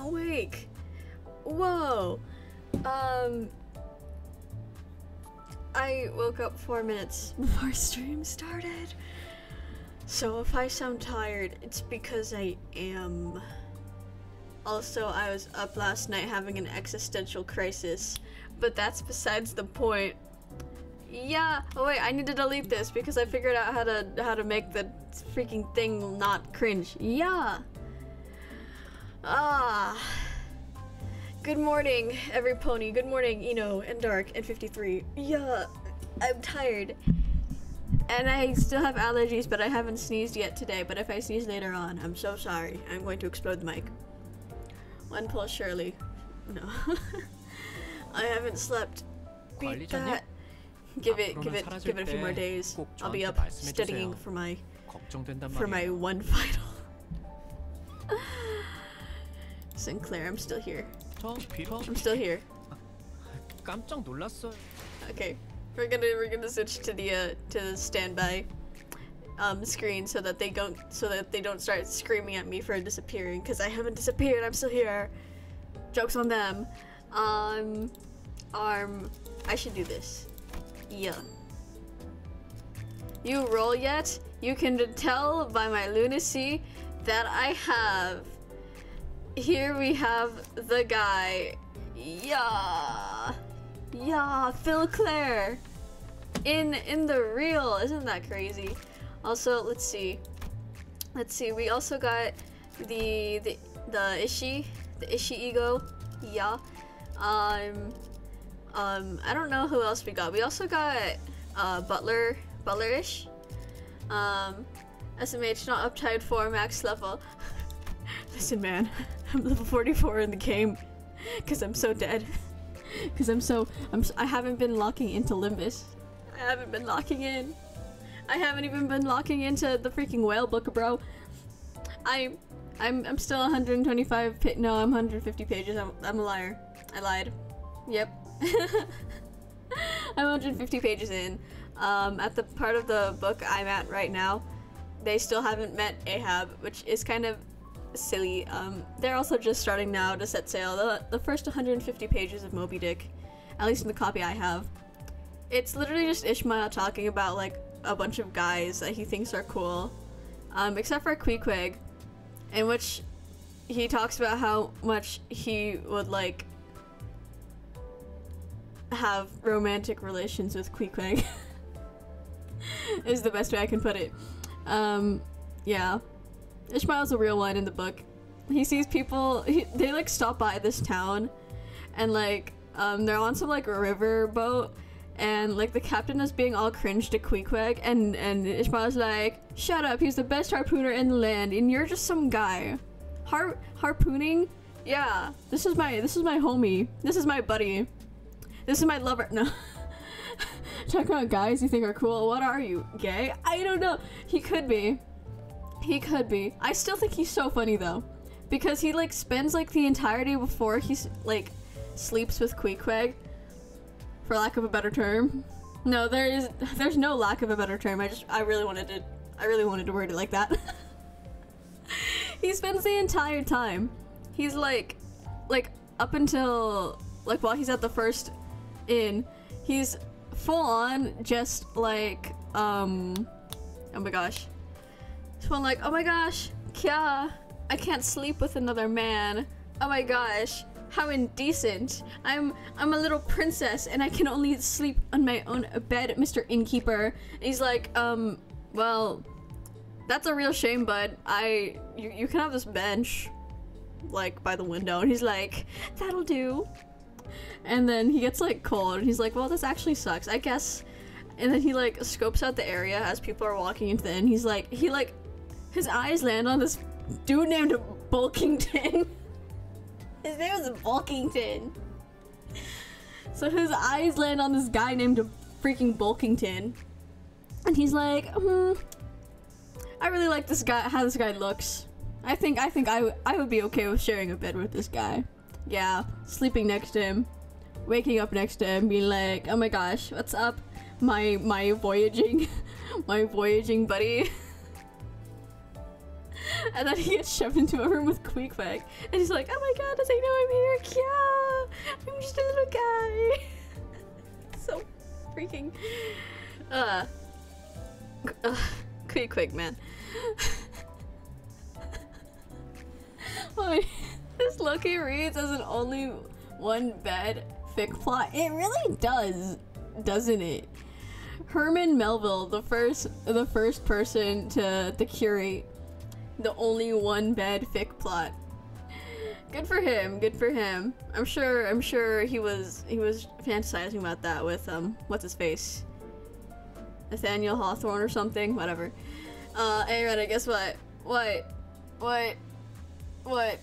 Awake. Whoa. Um. I woke up four minutes before stream started. So if I sound tired, it's because I am. Also, I was up last night having an existential crisis, but that's besides the point. Yeah. Oh wait, I need to delete this because I figured out how to how to make the freaking thing not cringe. Yeah. Good morning, every pony. Good morning, Eno and Dark and 53. Yeah, I'm tired. And I still have allergies, but I haven't sneezed yet today. But if I sneeze later on, I'm so sorry. I'm going to explode the mic. One pull, Shirley. No. I haven't slept. Beat that. Give it, give it, give it a few more days. I'll be up studying for my, for my one final. Sinclair, I'm still here. I'm still here. Okay, we're gonna we're gonna switch to the uh, to the standby um, screen so that they don't so that they don't start screaming at me for disappearing because I haven't disappeared. I'm still here. Jokes on them. Um, arm. I should do this. Yeah. You roll yet? You can tell by my lunacy that I have. Here we have the guy. Yeah. Yeah, Phil Clare. In in the real, isn't that crazy? Also, let's see. Let's see. We also got the the the Ishi, the Ishi ego. Yeah. Um um I don't know who else we got. We also got uh Butler Butler-ish. Um SMH not uptie for max level. Listen man, I'm level 44 in the game cuz I'm so dead. Cuz I'm so I'm I haven't been locking into Limbus. I haven't been locking in. I haven't even been locking into the freaking whale book, bro. I'm, I'm I'm still 125 pa- no, I'm 150 pages. I'm I'm a liar. I lied. Yep. I'm 150 pages in. Um, at the part of the book I'm at right now, they still haven't met Ahab, which is kind of silly. Um, they're also just starting now to set sail. The, the first 150 pages of Moby Dick, at least in the copy I have, it's literally just Ishmael talking about like a bunch of guys that he thinks are cool, um, except for Queequeg, in which he talks about how much he would like have romantic relations with Queequeg. is the best way I can put it. Um, yeah. Ishmael's a real one in the book. He sees people, he, they like stop by this town and like, um, they're on some like river boat and like the captain is being all cringe to Queequeg and, and Ishmael's like, shut up, he's the best harpooner in the land and you're just some guy. Har- harpooning? Yeah, this is my, this is my homie. This is my buddy. This is my lover. No. Talking about guys you think are cool. What are you? Gay? I don't know. He could be. He could be. I still think he's so funny though. Because he like spends like the entirety before he's like sleeps with Queequeg. For lack of a better term. No, there is there's no lack of a better term. I just I really wanted to I really wanted to word it like that. he spends the entire time. He's like like up until like while he's at the first inn, he's full on just like um oh my gosh. Full on like, oh my gosh, Kya, I can't sleep with another man. Oh my gosh, how indecent. I'm I'm a little princess and I can only sleep on my own bed, Mr. Innkeeper. And he's like, um, well, that's a real shame, bud. I you, you can have this bench like by the window and he's like, that'll do. And then he gets like cold and he's like, well, this actually sucks. I guess. And then he like scopes out the area as people are walking into the inn. He's like, he like, his eyes land on this dude named Bulkington. his name is Bulkington. So his eyes land on this guy named freaking Bulkington. And he's like, hmm, I really like this guy, how this guy looks. I think, I think I, I would be okay with sharing a bed with this guy. Yeah, sleeping next to him, waking up next to him, being like, "Oh my gosh, what's up, my my voyaging, my voyaging buddy." and then he gets shoved into a room with Queequeg, and he's like, "Oh my god, does he know I'm here? Yeah, I'm just a little guy." so freaking uh, uh Queequeg, man. This Loki reads as an only one bed fic plot. It really does, doesn't it? Herman Melville, the first the first person to to curate the only one bed fic plot. Good for him. Good for him. I'm sure. I'm sure he was he was fantasizing about that with um what's his face, Nathaniel Hawthorne or something. Whatever. Uh, Aaron, guess what? What? What? What?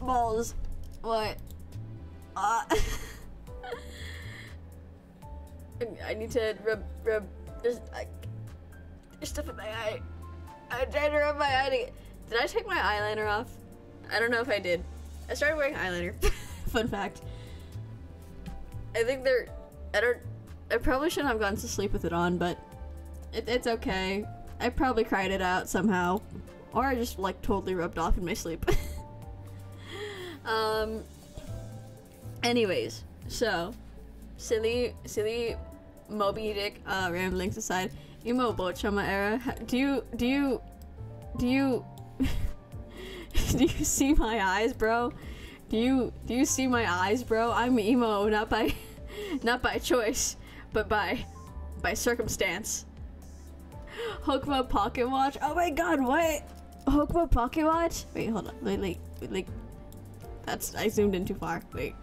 Balls. What? Uh. I need to rub, rub, there's, I, there's stuff in my eye. I'm trying to rub my eye did I take my eyeliner off? I don't know if I did. I started wearing eyeliner. Fun fact. I think they're, I don't, I probably shouldn't have gone to sleep with it on, but it, it's okay. I probably cried it out somehow. Or I just like totally rubbed off in my sleep. um, anyways, so, silly, silly Moby Dick uh, ramblings aside, emo bochama era. Do you do you do you do you see my eyes, bro? Do you do you see my eyes, bro? I'm emo, not by not by choice, but by by circumstance. Hokuma Pocket Watch. Oh my god, what? Hokuma Pocket Watch? Wait, hold on. Wait, wait, wait, like that's I zoomed in too far. Wait.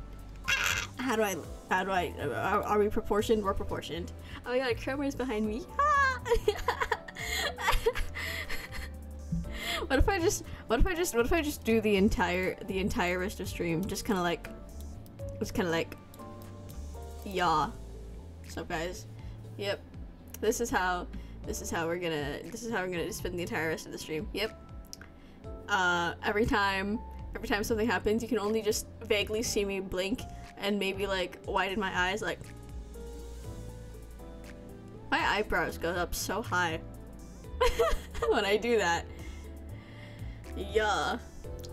How do I how do I are, are we proportioned? We're proportioned. Oh my god, Kromer's behind me. what if I just what if I just what if I just do the entire the entire rest of stream just kind of like just kind of like yeah. What's up guys? Yep. This is how this is how we're gonna this is how we're gonna spend the entire rest of the stream. Yep. Uh every time every time something happens, you can only just vaguely see me blink and maybe like widen my eyes like my eyebrows go up so high when I do that. Yeah.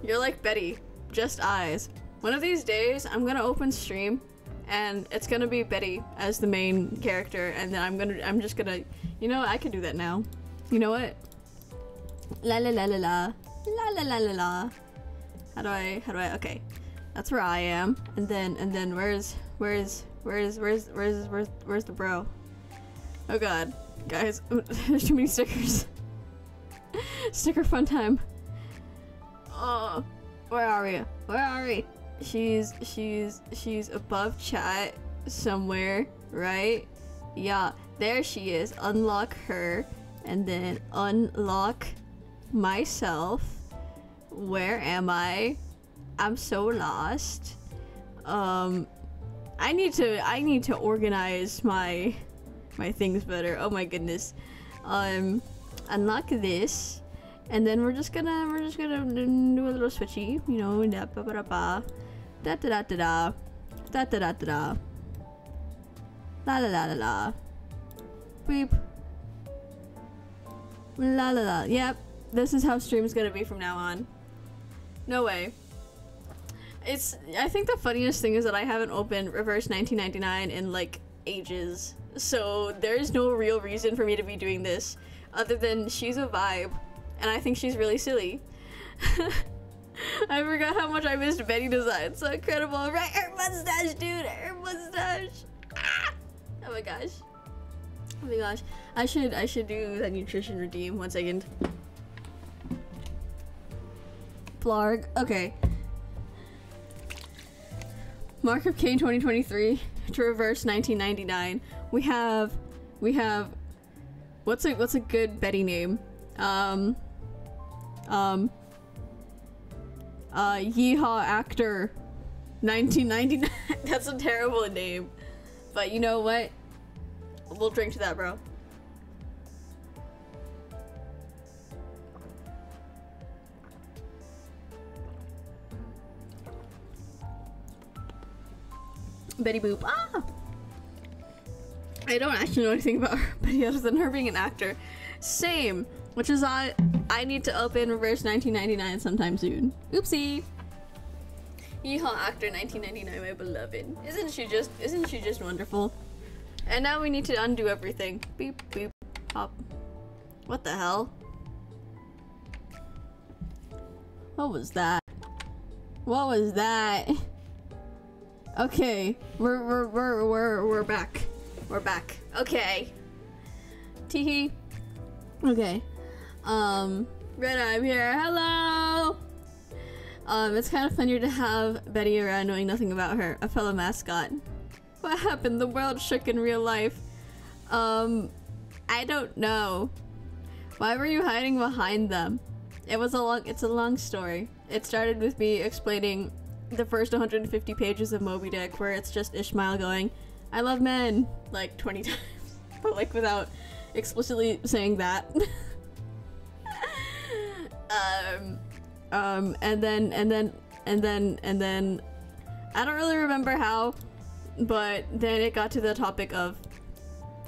You're like Betty. Just eyes. One of these days, I'm gonna open stream and it's gonna be Betty as the main character and then I'm gonna- I'm just gonna- You know? I can do that now. You know what? La la la la la. La la la la la. How do I- how do I- okay. That's where I am. And then- and then where's- where's- where's- where's- where's- where's- where's the bro? Oh god. Guys, there's too many stickers. Sticker fun time. Oh, where are we? Where are we? She's she's she's above chat somewhere, right? Yeah, there she is. Unlock her and then unlock myself. Where am I? I'm so lost. Um I need to I need to organize my my things better. Oh my goodness. Um unlock this and then we're just gonna we're just gonna do a little switchy, you know, da ba ba da ba, da da da da da, da da da da da, la la la la la, beep, la la la. Yep, this is how stream's gonna be from now on. No way. It's. I think the funniest thing is that I haven't opened Reverse 1999 in like ages, so there's no real reason for me to be doing this other than she's a vibe and I think she's really silly. I forgot how much I missed Betty design. So incredible, right? Her mustache, dude. Her mustache. Ah! Oh my gosh. Oh my gosh. I should I should do that nutrition redeem. One second. Blarg. Okay. Mark of Cain 2023 to reverse 1999. We have we have what's a what's a good Betty name? Um um uh yeehaw actor 1999 that's a terrible name. But you know what? We'll drink to that bro. Betty boop. Ah I don't actually know anything about her, but other than her being an actor. Same, which is I I need to open Reverse 1999 sometime soon. Oopsie. Yeehaw actor 1999, my beloved. Isn't she just isn't she just wonderful? And now we need to undo everything. Beep beep pop. What the hell? What was that? What was that? Okay, we're we're we're we're we're back. We're back. Okay. Teehee. Okay. Um, Red I'm here. Hello. Um, it's kind of funnier to have Betty around knowing nothing about her, a fellow mascot. What happened? The world shook in real life. Um, I don't know. Why were you hiding behind them? It was a long. It's a long story. It started with me explaining the first 150 pages of Moby Dick, where it's just Ishmael going, "I love men," like 20 times, but like without explicitly saying that. um, um, and then and then and then and then I don't really remember how, but then it got to the topic of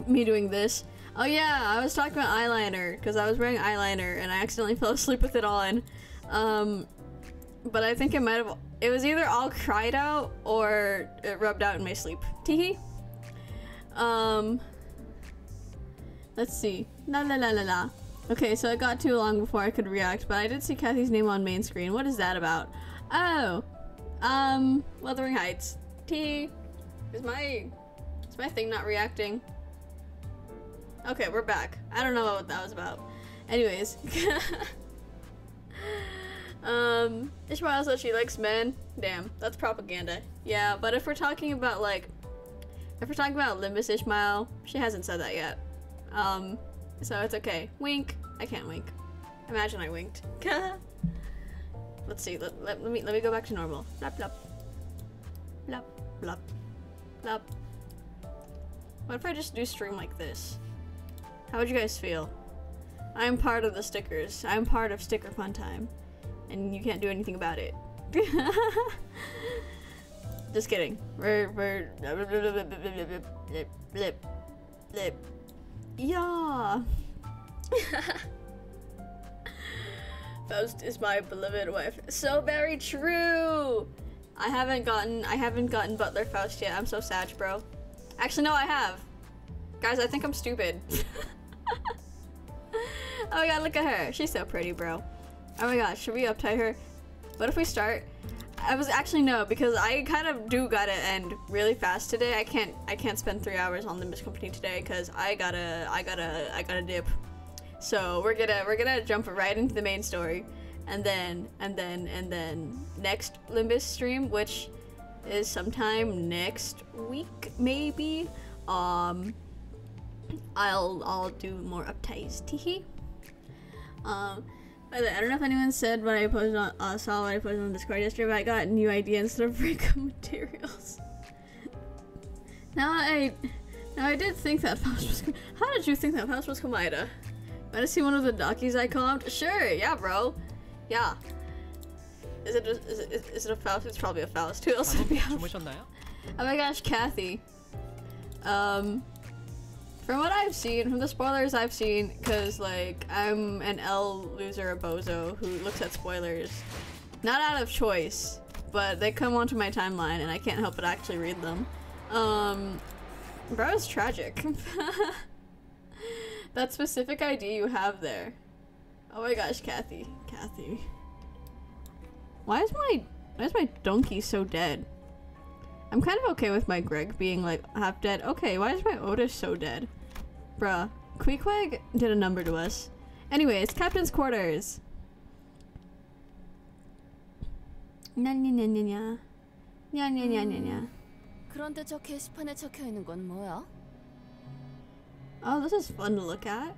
me doing this. Oh yeah, I was talking about eyeliner because I was wearing eyeliner and I accidentally fell asleep with it on. Um, but I think it might have. It was either all cried out or it rubbed out in my sleep. Teehee. Um. Let's see. La la la la la. Okay, so it got too long before I could react, but I did see Kathy's name on main screen. What is that about? Oh, um, Wuthering Heights. T. Is my is my thing not reacting? Okay, we're back. I don't know what that was about. Anyways. um, Ishmael says she likes men. Damn, that's propaganda. Yeah, but if we're talking about like, if we're talking about Limbus Ishmael, she hasn't said that yet. Um, so it's okay. Wink. I can't wink. Imagine I winked. Let's see. Let, let, let me let me go back to normal. Blop blop. Blop blop. Blop. What if I just do stream like this? How would you guys feel? I'm part of the stickers. I'm part of Sticker Fun Time. And you can't do anything about it. Just kidding. We're, we're. Yeah. Faust is my beloved wife. So very true. I haven't gotten I haven't gotten Butler Faust yet. I'm so sad, bro. Actually, no, I have. Guys, I think I'm stupid. oh my god, look at her. She's so pretty, bro. Oh my god, should we uptie her? What if we start? I was actually no because I kind of do gotta end really fast today. I can't I can't spend three hours on Limbus Company today because I gotta I gotta I gotta dip. So we're gonna we're gonna jump right into the main story, and then and then and then next Limbus stream, which is sometime next week maybe. Um, I'll I'll do more upties. Teehee. Um. By the way, I don't know if anyone said what I posted on uh, saw what I posted on Discord yesterday, but I got new ideas for breakup materials. now I now I did think that post was How did you think that post was Kamida? Might I see one of the dockies I comped? Sure, yeah bro. Yeah. Is it, just, is, it, is it a Faust? It's probably a Faust. too. else did we have? Oh my gosh, Kathy. Um, from what I've seen, from the spoilers I've seen, because like I'm an L loser, a bozo who looks at spoilers, not out of choice, but they come onto my timeline and I can't help but actually read them. Um, bro is tragic. that specific ID you have there. Oh my gosh, Kathy, Kathy. Why is my why is my donkey so dead? I'm kind of okay with my Greg being like half dead. Okay, why is my Outis so dead? Bruh. Queequeg did a number to us. Anyways, captain's quarters. 냐냐냐냐냐. 냐냐냐냐냐. 그런데 저 게시판에 적혀 있는 건 뭐야? Oh, this is fun to look at.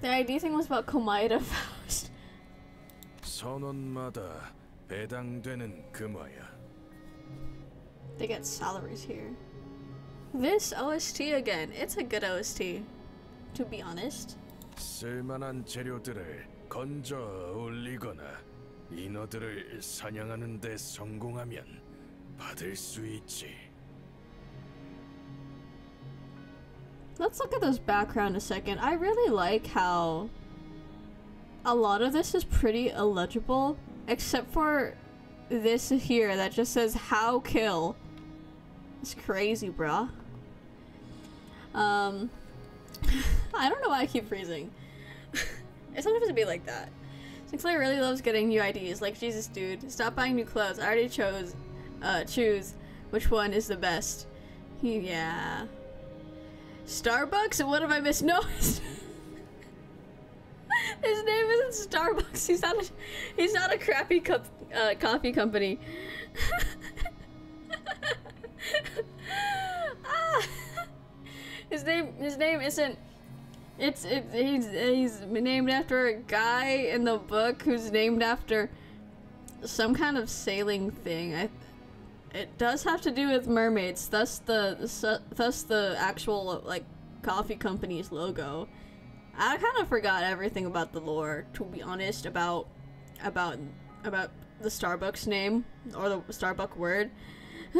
The ID thing was about Komaida Faust. 선원마다 배당되는 금화야. They get salaries here. This OST again. It's a good OST. To be honest. 쓸만한 재료들을 건져 올리거나 인어들을 사냥하는 데 성공하면 받을 수 있지. let's look at this background a second. I really like how a lot of this is pretty illegible, except for this here that just says how kill. It's crazy, bruh. Um, I don't know why I keep freezing. it's supposed to be like that. Sinclair really loves getting new IDs. Like, Jesus, dude, stop buying new clothes. I already chose, uh, choose which one is the best. Yeah. Starbucks? What have I missed? No. His name isn't Starbucks. He's not a, he's not a crappy cup, uh, coffee company. ah. His name his name isn't it's it, he's he's named after a guy in the book who's named after some kind of sailing thing. I it does have to do with mermaids. Thus the thus the actual like coffee company's logo. I kind of forgot everything about the lore to be honest about about about the Starbucks name or the Starbucks word.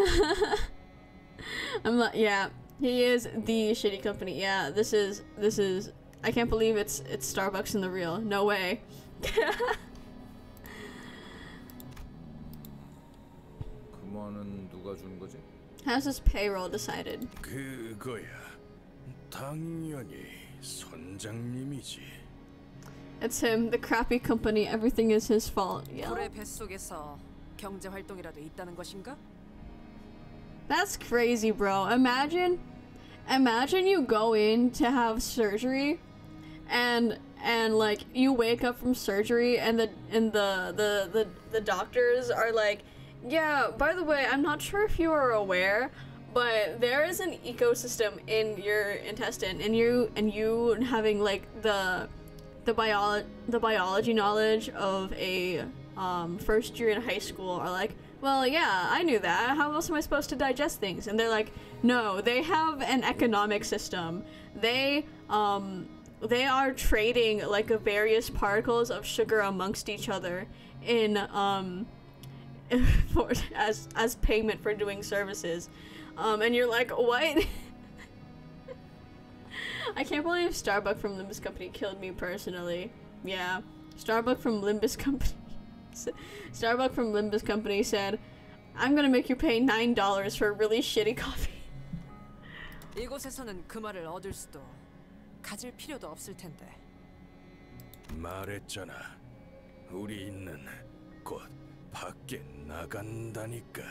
I'm like yeah, he is the shitty company. Yeah, this is this is. I can't believe it's it's Starbucks in the real. No way. 금화는 누가 주는 거지? How's this payroll decided? 그거야. 당연히 선장님이지. It's him, the crappy company. Everything is his fault. Yeah. That's crazy, bro. Imagine, imagine you go in to have surgery, and and like you wake up from surgery, and the and the the the, the doctors are like, yeah. By the way, I'm not sure if you are aware, but there is an ecosystem in your intestine, and you and you having like the the bio the biology knowledge of a um, first year in high school are like well, yeah, I knew that. How else am I supposed to digest things? And they're like, no, they have an economic system. They, um, they are trading like various particles of sugar amongst each other in, um, for, as, as payment for doing services. Um, and you're like, what? I can't believe Starbuck from Limbus Company killed me personally. Yeah. Starbuck from Limbus Company. Starbuck from Limbus Company said, I'm gonna make you pay $9 for a really shitty coffee. 이곳에서는 그 말을 얻을 수도 가질 필요도 없을 텐데. 말했잖아. 우리 있는 곧 밖에 나간다니까.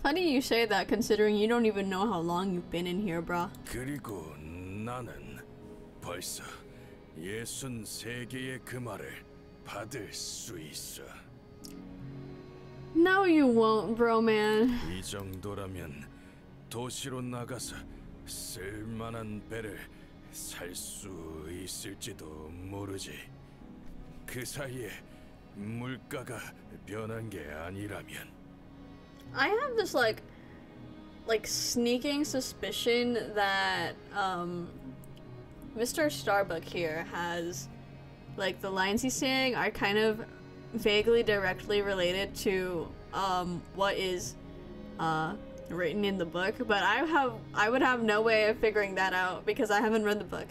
Funny you say that considering you don't even know how long you've been in here, brah. 그리고 나는 벌써 예순 세 개의 그 말을 받을 수 있어. No, you won't, bro, man. 이 정도라면 도시로 나가서 쓸만한 배를 살 수 있을지도 모르지. 그 사이에 물가가 변한 게 아니라면. I have this like like sneaking suspicion that um Mr. Starbuck here has like the lines he's saying are kind of vaguely directly related to um what is uh written in the book, but I have I would have no way of figuring that out because I haven't read the book.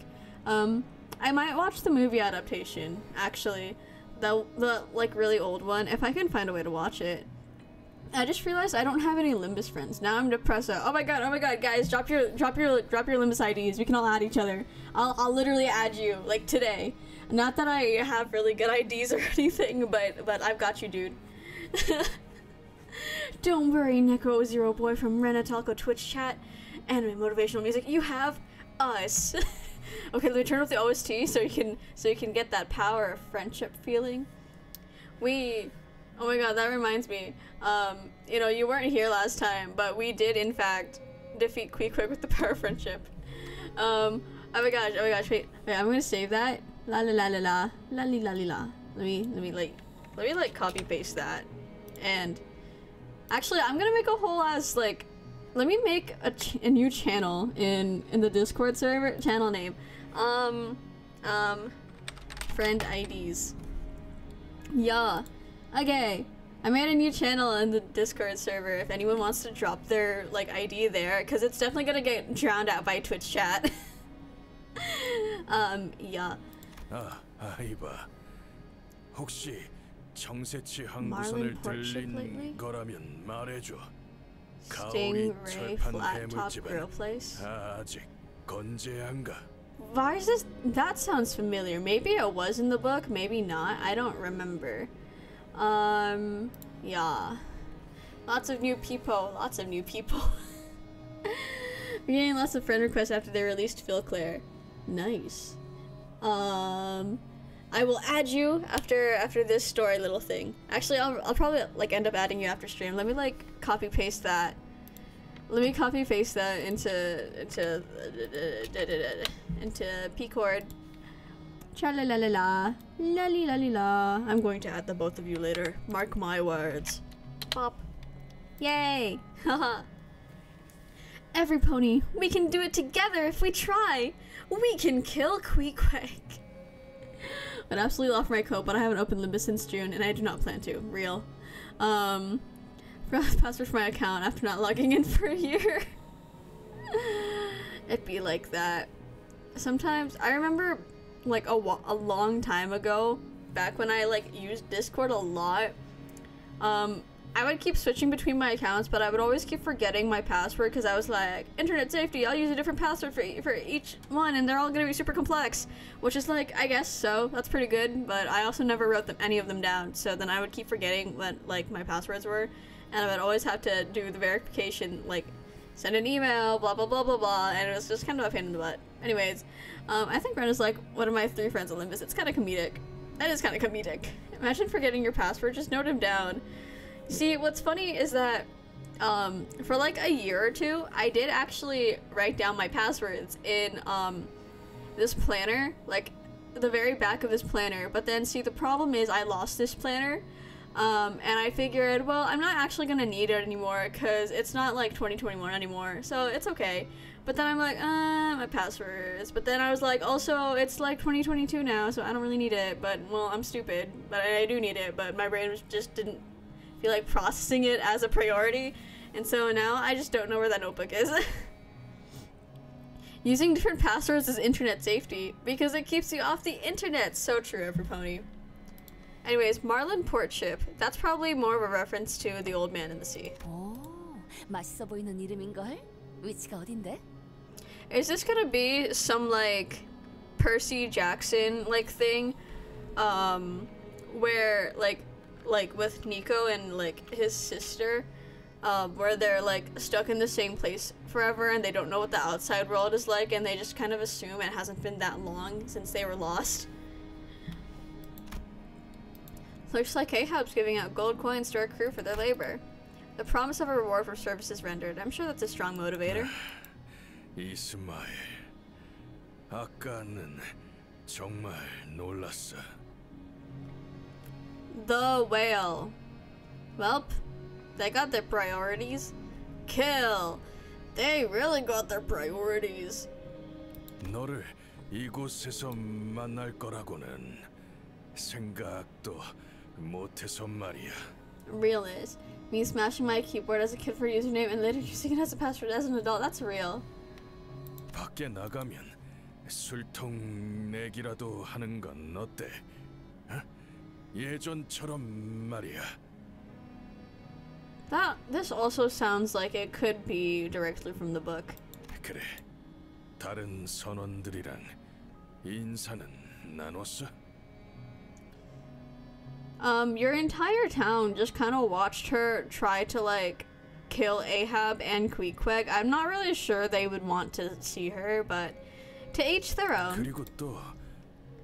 Um I might watch the movie adaptation actually. The the like really old one if I can find a way to watch it. I just realized I don't have any Limbus friends. Now I'm depressed. Oh my god! Oh my god, guys, drop your drop your drop your Limbus IDs. We can all add each other. I'll I'll literally add you like today. Not that I have really good IDs or anything, but but I've got you, dude. don't worry, Neko Zero Boy from Renatalka Twitch chat, anime motivational music. You have us. okay, let me turn off the OST so you can so you can get that power of friendship feeling. We Oh my god, that reminds me. Um, you know, you weren't here last time, but we did in fact defeat Queequeg with the power of friendship. Um, oh my gosh, oh my gosh, wait, wait, I'm gonna save that. La la la la la, la li la li la. Let me, let me like, let me like copy paste that. And actually, I'm gonna make a whole ass like, let me make a, a new channel in in the Discord server. Channel name, um, um, friend IDs. Yeah. Okay, I made a new channel in the Discord server if anyone wants to drop their like ID there, because it's definitely gonna get drowned out by Twitch chat. Um, yeah. 아, 아이바. 혹시 정세치 Marlin 항구선을 pork chip lately? 들린 거라면 말해줘. 가오리 Stingray 철판 flat top 해물집은 grill place. 아직 건재한가? Why is this? That sounds familiar. Maybe it was in the book, maybe not. I don't remember. Um, yeah. Lots of new people. Lots of new people. We're getting lots of friend requests after they released Phil Claire. Nice. Um, I will add you after after this story little thing. Actually, I'll I'll probably like end up adding you after stream. Let me like copy paste that. Let me copy paste that into into into Pcord. Cha la la la la la la li la. I'm going to add the both of you later. Mark my words. Pop. Yay! Haha. Every pony, we can do it together if we try. We can kill Queequeg. I'd absolutely offer my coat, but I haven't opened Limbus since June, and I do not plan to. Real. Um, forgot the password for my account after not logging in for a year. It'd be like that. Sometimes I remember, like a a long time ago, back when I like used Discord a lot. Um, I would keep switching between my accounts, but I would always keep forgetting my password because I was like, internet safety, I'll use a different password for, for each one, and they're all gonna be super complex. Which is like, I guess so, that's pretty good, but I also never wrote them, any of them down, so then I would keep forgetting what, like, my passwords were, and I would always have to do the verification, like, send an email, blah, blah, blah, blah, blah, and it was just kind of a pain in the butt. Anyways, um, I think Ren is like one of my three friends on Limbus. It's kind of comedic. That is kind of comedic. Imagine forgetting your password, just note him down. See, what's funny is that um, for like a year or two, I did actually write down my passwords in um, this planner, like the very back of this planner. But then, see, the problem is I lost this planner. Um, and I figured, well, I'm not actually gonna need it anymore because it's not like 2021 anymore, so it's okay. But then I'm like, uh, my passwords. But then I was like, also, it's like 2022 now, so I don't really need it. But well, I'm stupid, but I do need it. But my brain just didn't feel like processing it as a priority, and so now I just don't know where that notebook is. Using different passwords is internet safety because it keeps you off the internet. So true, every pony. Anyways, Marlin Port Ship. That's probably more of a reference to the old man in the sea. 오, 맛있어 보이는 이름인걸? 위치가 어딘데? Is this gonna be some like Percy Jackson like thing? Um where like like with Nico and like his sister, um, where they're like stuck in the same place forever and they don't know what the outside world is like and they just kind of assume it hasn't been that long since they were lost. Looks like Ahab's giving out gold coins to our crew for their labor. The promise of a reward for services rendered. I'm sure that's a strong motivator. 이스마엘, 아까는 정말 놀랐어. The whale. Welp, they got their priorities. Kill. They really got their priorities. 너를 이곳에서 만날 거라고는 생각도 못해서 말이야. Realist. Me smashing my keyboard as a kid for a username and later using it as a password as an adult. That's real. 밖에 나가면 술통 내기라도 하는 건 어때? 어? 예전처럼 말이야. That this also sounds like it could be directly from the book. 그래. 다른 선원들이랑 인사는 나눴어? Um, your entire town just kind of watched her try to like kill Ahab and Queequeg. I'm not really sure they would want to see her, but to each their own. 그리고 또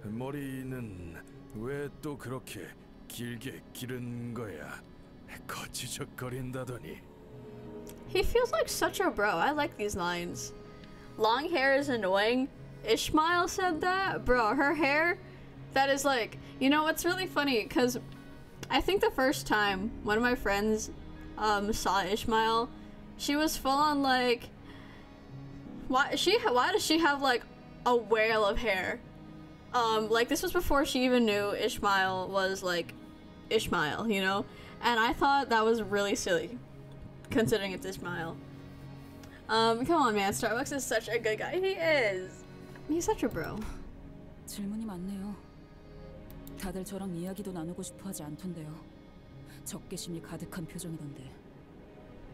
머리는 왜 또 그렇게 길게 기른 거야? 거치적거린다더니 He feels like such a bro. I like these lines. Long hair is annoying. Ishmael said that. Bro, her hair, that is like, you know what's really funny? Because I think the first time one of my friends um, saw Ishmael, she was full on like, why she why does she have like a whale of hair? Um, like this was before she even knew Ishmael was like Ishmael, you know? And I thought that was really silly considering it's Ishmael. Um, come on, man. Starbucks is such a good guy. He is. He's such a bro. 질문이 많네요. 다들 저랑 이야기도 나누고 싶어 하지 않던데요. 적개심이 가득한 표정이던데.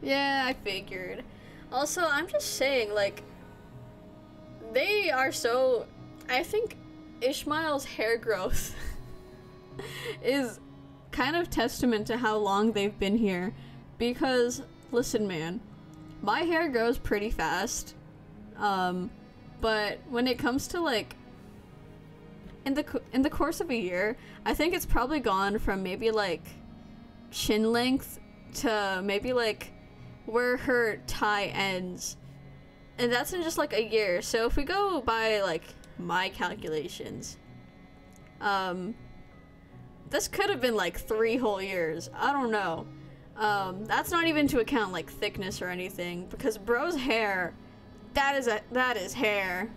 Yeah, I figured. Also, I'm just saying, like, they are so. I think Ishmael's hair growth is kind of testament to how long they've been here. Because, listen, man, my hair grows pretty fast. Um, but when it comes to like in the in the course of a year, I think it's probably gone from maybe like chin length to maybe like where her tie ends. And that's in just like a year. So if we go by like my calculations, um this could have been like 3 whole years. I don't know. Um that's not even to account like thickness or anything because bro's hair that is a that is hair.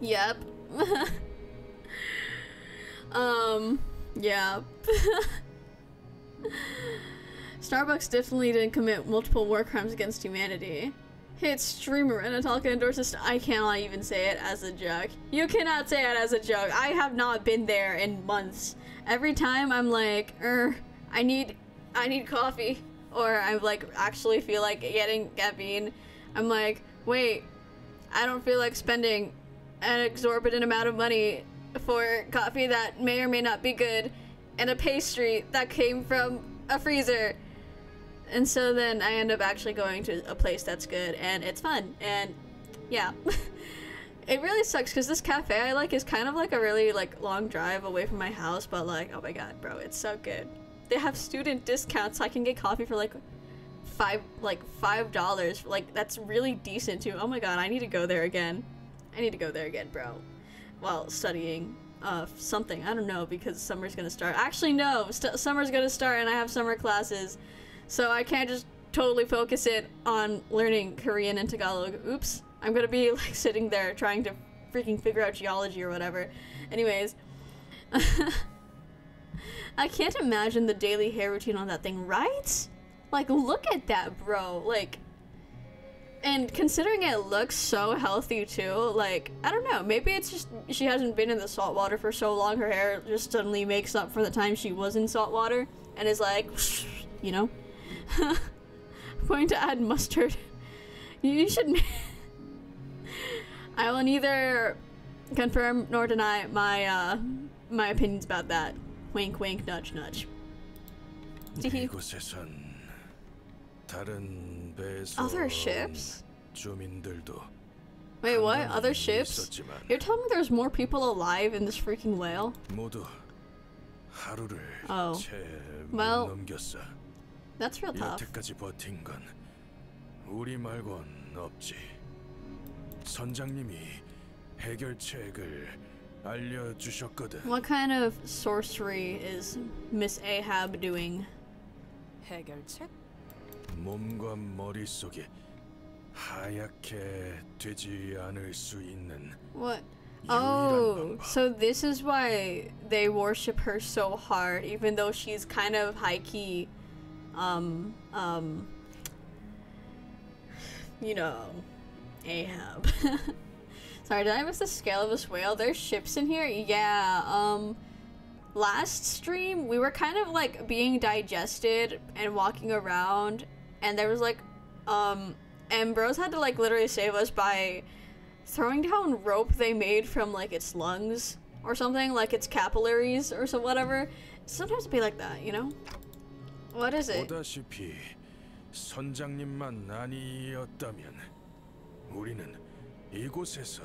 Yep. um yeah. Starbucks definitely didn't commit multiple war crimes against humanity. Hit streamer Renatalka endorses. I cannot even say it as a joke. You cannot say it as a joke. I have not been there in months. Every time I'm like, er, I need, I need coffee, or I like actually feel like getting caffeine. I'm like, wait, I don't feel like spending an exorbitant amount of money for coffee that may or may not be good, and a pastry that came from a freezer. And so then I end up actually going to a place that's good and it's fun. And yeah. it really sucks because this cafe I like is kind of like a really like long drive away from my house, but like, oh my god, bro, it's so good. They have student discounts, so I can get coffee for like five like five dollars. Like that's really decent too. Oh my god, I need to go there again. I need to go there again, bro. While studying uh something, I don't know because summer's gonna start. Actually, no, summer's gonna start and I have summer classes, so I can't just totally focus it on learning Korean and Tagalog. Oops, I'm gonna be like sitting there trying to freaking figure out geology or whatever. Anyways. I can't imagine the daily hair routine on that thing, right? Like, look at that, bro. Like, and considering it looks so healthy too, like, I don't know. Maybe it's just she hasn't been in the salt water for so long, her hair just suddenly makes up for the time she was in salt water and is like, you know? I'm going to add mustard. You should... I will neither confirm nor deny my, uh, my opinions about that. Wink, wink, nudge, nudge. Other ships? Wait, what? Other ships? You're telling me there's more people alive in this freaking whale? Oh. Well, That's real tough. 여태까지 버틴 건 우리 말곤 없지. 선장님이 해결책을 알려주셨거든. What kind of sorcery is Miss Ahab doing? 해결책? 몸과 머릿속에 하얗게 되지 않을 수 있는 What? 유일한 Oh, 방법. so this is why they worship her so hard, even though she's kind of high key, um, um, you know, Ahab. Sorry, did I miss the scale of this whale? There's ships in here? Yeah, um, last stream, we were kind of like being digested and walking around, and there was like, um, and bros had to like literally save us by throwing down rope they made from like its lungs or something, like its capillaries or so whatever. Sometimes it'd be like that, you know? What is it? 보다시피 선장님만 아니었다면 우리는 이곳에서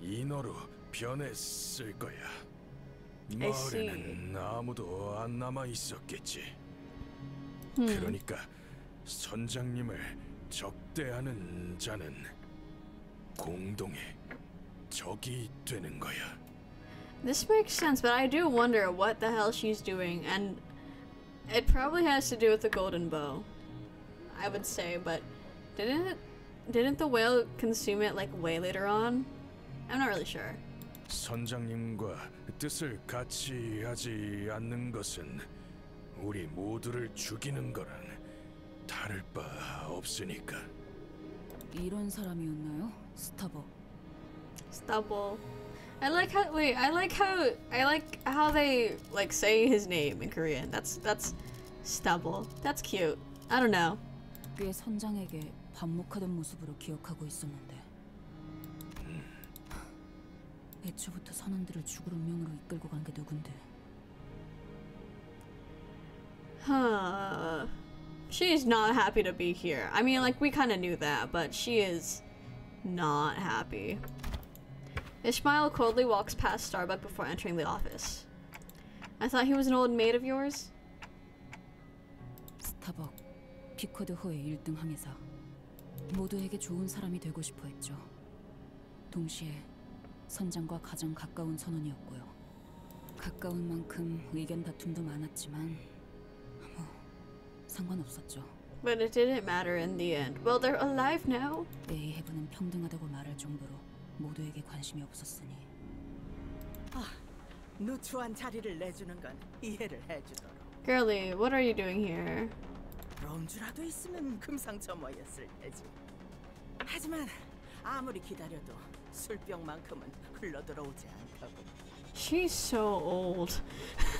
인어로 변했을 거야. I see. 마을에는 아무도 안 남아 있었겠지. Hmm. 그러니까 선장님을 적대하는 자는 공동의 적이 되는 거야. This makes sense, but I do wonder what the hell she's doing, and it probably has to do with the golden bow. I would say, but didn't it? Didn't the whale consume it like way later on? I'm not really sure. 선장님과 뜻을 같이 하지 않는 것은 우리 모두를 죽이는 거랑 다를 바 없으니까. 이런 사람이었나요? 스타버. Stubble. I like how wait, I like how I like how they like say his name in Korean. That's that's stubble. That's cute. I don't know. 꽤 선장에게 반목하던 모습으로 기억하고 있었는데 애초부터 선원들을 죽을 운명으로 이끌고 간 게 누군데 Huh. She's not happy to be here. I mean, like, we kind of knew that, but she is not happy. Ishmael coldly walks past Starbuck before entering the office. I thought he was an old maid of yours? 스타벅 피코드 호의 1등 항해사 모두에게 좋은 사람이 되고 싶어 했죠 동시에 선장과 가장 가까운 선원이었고요 가까운 만큼 의견 다툼도 많았지만 뭐 상관없었죠 But it didn't matter in the end. Well, they're alive now. 에이헤브는 평등하다고 말할 정도로 모두에게 관심이 없었으니 누추한 자리를 내주는 건 이해를 해주도록. Girly, what are you doing here? 럼주라도 있으면 금상첨화였을 테지. 하지만 아무리 기다려도 술병만큼은 흘러들어오지 않다고. She's so old.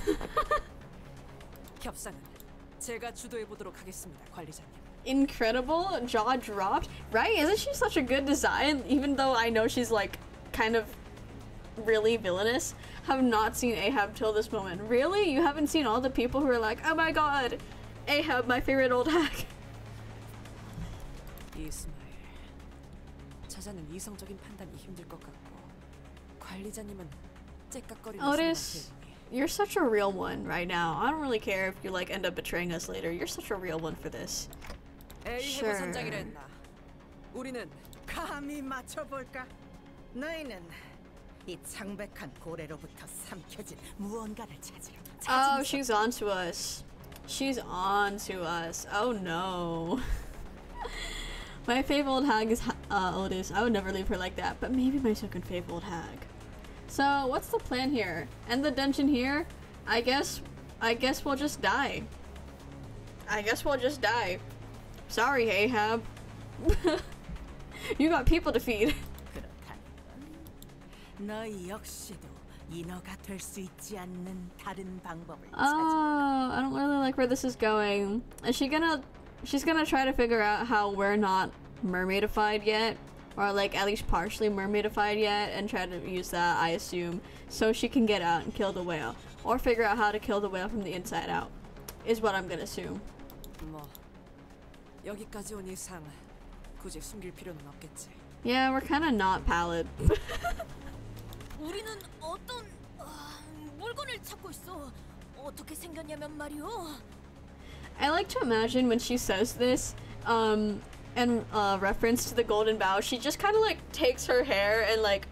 협상은 제가 주도해 보도록 하겠습니다, 관리자님. incredible, jaw dropped. Right? Isn't she such a good design? Even though I know she's like kind of really villainous. Have not seen Ahab till this moment. Really? You haven't seen all the people who are like, oh my god, Ahab, my favorite old hack. Outis, you're such a real one right now. I don't really care if you like end up betraying us later. You're such a real one for this. A 감히 맞춰볼까? 너희는 이 창백한 고래로부터 삼켜진 무언가를 찾으러. Oh, she's on to us. She's on to us. Oh no. my fave old hag is uh, Outis. I would never leave her like that, but maybe my second fave old hag. So what's the plan here? End the dungeon here? I guess, I guess we'll just die. I guess we'll just die. Sorry, Ahab. you got people to feed. Oh, I don't really like where this is going. Is she gonna... She's gonna try to figure out how we're not mermaidified yet. Or like at least partially mermaidified yet and try to use that, I assume. So she can get out and kill the whale. Or figure out how to kill the whale from the inside out. Is what I'm gonna assume. 뭐 여기까지 온 이상 굳이 숨길 필요는 없겠지. Yeah, we're kind of not pallid. 우리는 어떤 아, 물건을 찾고 있어. 어떻게 생겼냐면 말이오. I like to imagine when she says this, um, in uh, reference to the golden bow, she just kind of like takes her hair and like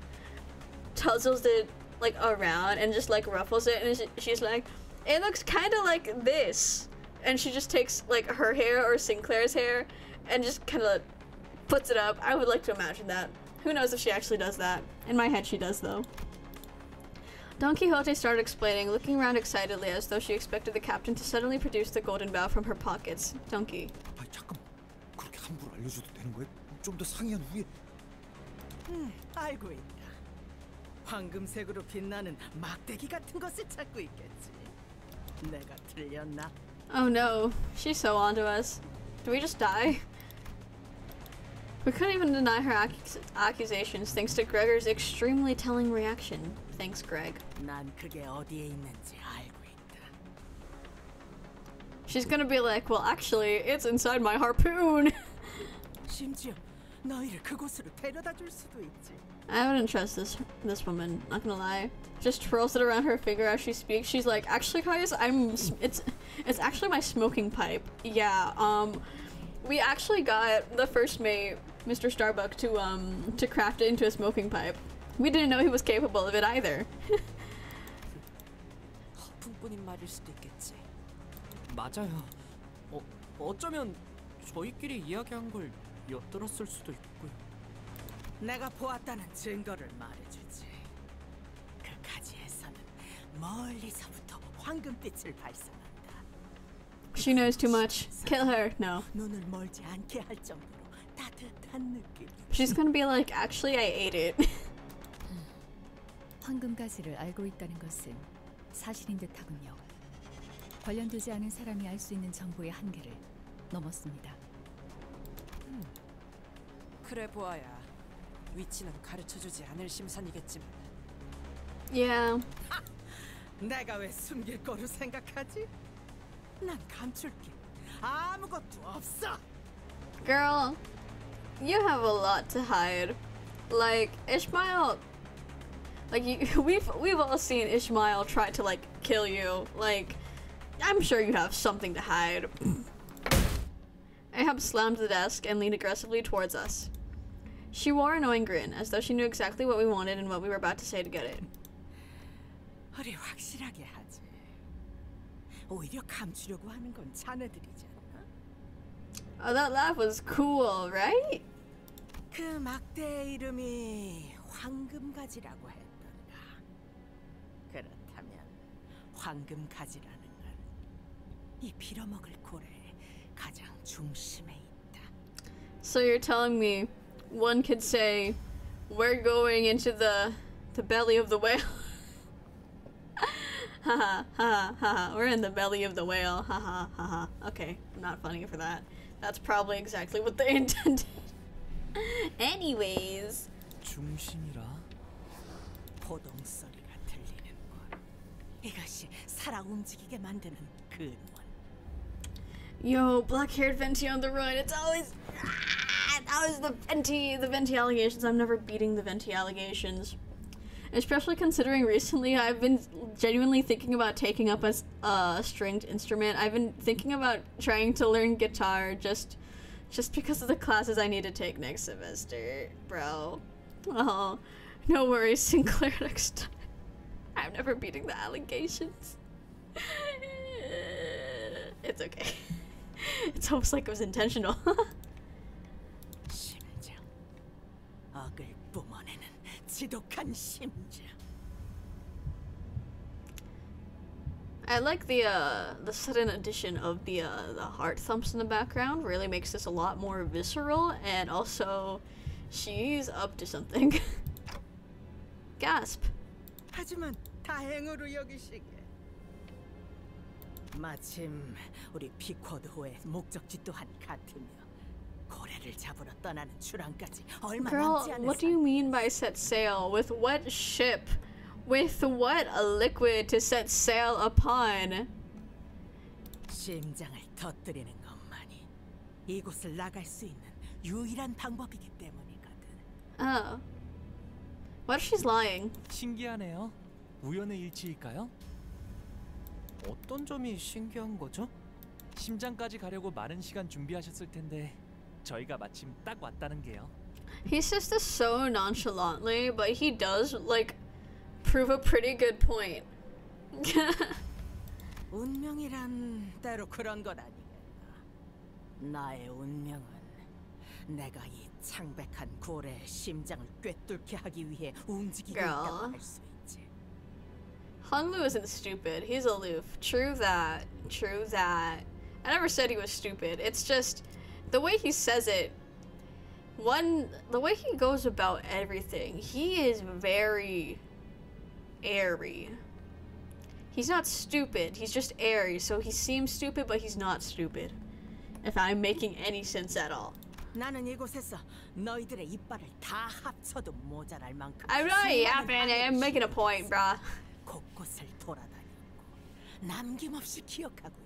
tussles it like around and just like ruffles it, and she- she's like, "It looks kind of like this," and she just takes like her hair or Sinclair's hair and just kind of puts it up. I would like to imagine that. Who knows if she actually does that? In my head, she does though. Don Quixote started explaining, looking around excitedly as though she expected the captain to suddenly produce the golden bow from her pockets. Donkey. 아니 잠깐 그렇게 함부로 알려줘도 되는 거야? 좀 더 상의한 후에 음, 알고 있다. 황금색으로 빛나는 막대기 같은 것을 찾고 있겠지. 내가 틀렸나? Oh no, she's so onto us. Do we just die? We couldn't even deny her accusations thanks to Gregor's extremely telling reaction. Thanks, Greg. She's gonna be like, well actually, it's inside my harpoon! I wouldn't trust this this woman, not gonna lie. Just twirls it around her finger as she speaks. She's like, actually guys, I'm- it's- it's actually my smoking pipe. Yeah. Um, we actually got the first mate, Mr. Starbuck, to um to craft it into a smoking pipe. We didn't know he was capable of it either. 허풍뿐인 말일 수도 있겠지. 맞아요. 어 어쩌면 저희끼리 이야기한 걸 엿들었을 수도 있고요. 내가 보았다는 증거를 말해주지. 그 가지에서는 멀리서부터 황금빛을 발산한다. She knows too much. Kill her. No. She's gonna be like, actually, I ate it. 황금가지를 알고 있다는 것은 사실인 듯하군요. 관련되지 않은 사람이 알 수 있는 정보의 한계를 넘었습니다. 그래 보아야 위치는 가르쳐주지 않을 심산이겠지만 Yeah. 내가 왜 숨길 거로 생각하지? 난 감출게 아무것도 없어. Girl, you have a lot to hide. Like Ishmael like you, we've we've all seen Ishmael try to like kill you. Like I'm sure you have something to hide. Ahab slammed the desk and leaned aggressively towards us. She wore a knowing grin, as though she knew exactly what we wanted and what we were about to say to get it. 우리 확실하게 하지. 오히려 감추려고 하는 건 자네들이잖아. Oh, that laugh was cool, right? 그 막대의 이름이 황금가지라고 했던가. 그렇다면 황금가지라는 건 이 빌어먹을 고래의 가장 중심에 있다. So you're telling me one could say we're going into the the belly of the whale. Haha, haha, haha. We're in the belly of the whale. Haha, haha. Okay, I'm not funny for that. That's probably exactly what they intended. Anyways, 중심이라. 포동 소리가 들리는 곳. 이것이 살아 움직이게 만드는 근원. yo, black-haired Venti on the run. It's always ah, it's always the Venti, the Venti allegations. I'm never beating the Venti allegations. Especially considering recently I've been genuinely thinking about taking up a stringed instrument. I've been thinking about trying to learn guitar just just because of the classes I need to take next semester, bro. Oh, no worries, Sinclair next time. I'm never beating the allegations. it's okay. It's almost like it was intentional. 심장. 악을 뿜어내는 지독한 심장. I like the uh the sudden addition of the uh the heart thumps in the background really makes this a lot more visceral and also she's up to something. Gasp. 하지만 다행으로 여기시게. 마침 우리 피코드호의 목적지 또한 같으며 Girl, 남지 않은 what do you mean by set sail? With what ship? With what a liquid to set sail upon? 심장을 터뜨리는 것만이 이곳을 나갈 수 있는 유일한 방법이기 때문이거든. Oh. What if she's lying? 신기하네요. 우연의 일치일까요? 어떤 점이 신기한 거죠? 심장까지 가려고 많은 시간 준비하셨을 텐데 저희가 마침 딱 왔다는 게요. He says this so nonchalantly, but he does like prove a pretty good point. 운명이란 그런 나의 운명은 내가 이 창백한 심장을 꿰뚫게 하기 위해 할수 있지. Hong Lu isn't stupid. He's aloof. True that. True that. I never said he was stupid. It's just the way he says it. One, the way he goes about everything. He is very airy. He's not stupid. He's just airy. So he seems stupid, but he's not stupid. If I'm making any sense at all. 나는 이곳에서 너희들의 이빨을 다 합쳐도 모자랄 만큼 I'm not 수많은 yapping. I'm 항해를 making a point, bruh. 곳곳을 돌아다녔고 남김없이 기억하고 있다.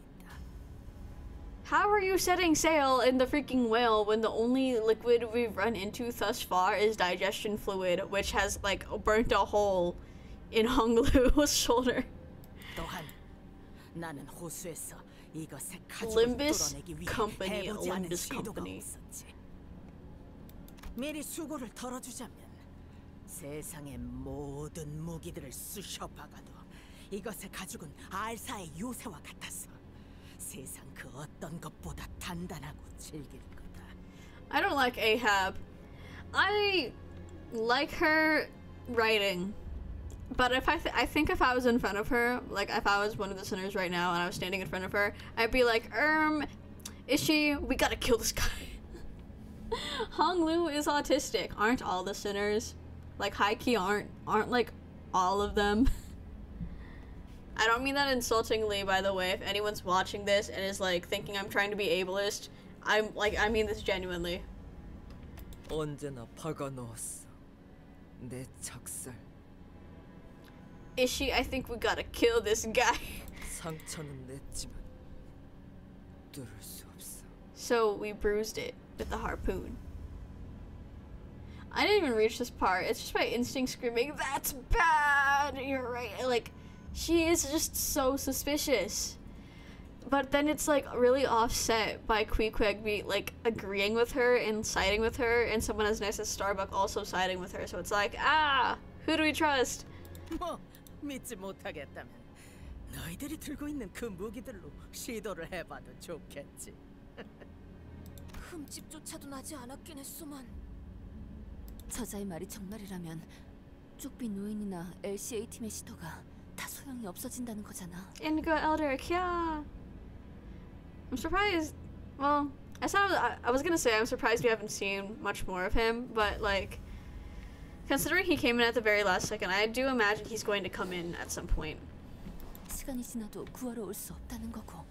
How are you setting sail in the freaking whale when the only liquid we've run into thus far is digestion fluid, which has like burnt a hole in Hung Lu's shoulder? 또한 나는 호수에서 이것의 가죽을 Limbus 뚫어내기 위해 Company, 해보지 않은 Limbus 시도가 Company. 없었지. 미리 수고를 덜어주자면 세상의 모든 무기들을 쑤셔박아도 이것의 가죽은 알사의 요새와 같아서 세상 그 어떤 것보다 단단하고 질길 거다. I don't like Ahab. I like her writing. But if I, th- I think if I was in front of her, like if I was one of the sinners right now and I was standing in front of her, I'd be like, um, is she? We gotta kill this guy. Hong Lu is autistic. Aren't all the sinners? Like high key aren't aren't like all of them. I don't mean that insultingly, by the way. If anyone's watching this and is like thinking I'm trying to be ableist, I'm like I mean this genuinely. 언제나 박아 넣었어. 내 작살. Ishi, I think we gotta kill this guy. 상처는 냈지만 뚫을 수 없어. so we bruised it with the harpoon. I didn't even reach this part. It's just my instinct screaming, "That's bad." You're right. Like, she is just so suspicious. But then it's like really offset by Queequeg be like agreeing with her and siding with her, and someone as nice as Starbuck also siding with her. So it's like, ah, who do we trust? 뭐 믿지 못하겠다면 너희들이 들고 있는 그 무기들로 시도를 해봐도 좋겠지. 흠집조차도 나지 않았긴 했소만. 저자의 말이 정말이라면 쪽비 노인이나 LCA 팀의 시도가 다 소용이 없어진다는 거잖아. Indigo Eldrick, yeah. I'm surprised. Well, I said I, I was gonna say I'm surprised we haven't seen much more of him, but like, considering he came in at the very last second, I do imagine he's going to come in at some point. 시간이 지나도 구하러 올 수 없다는 거고.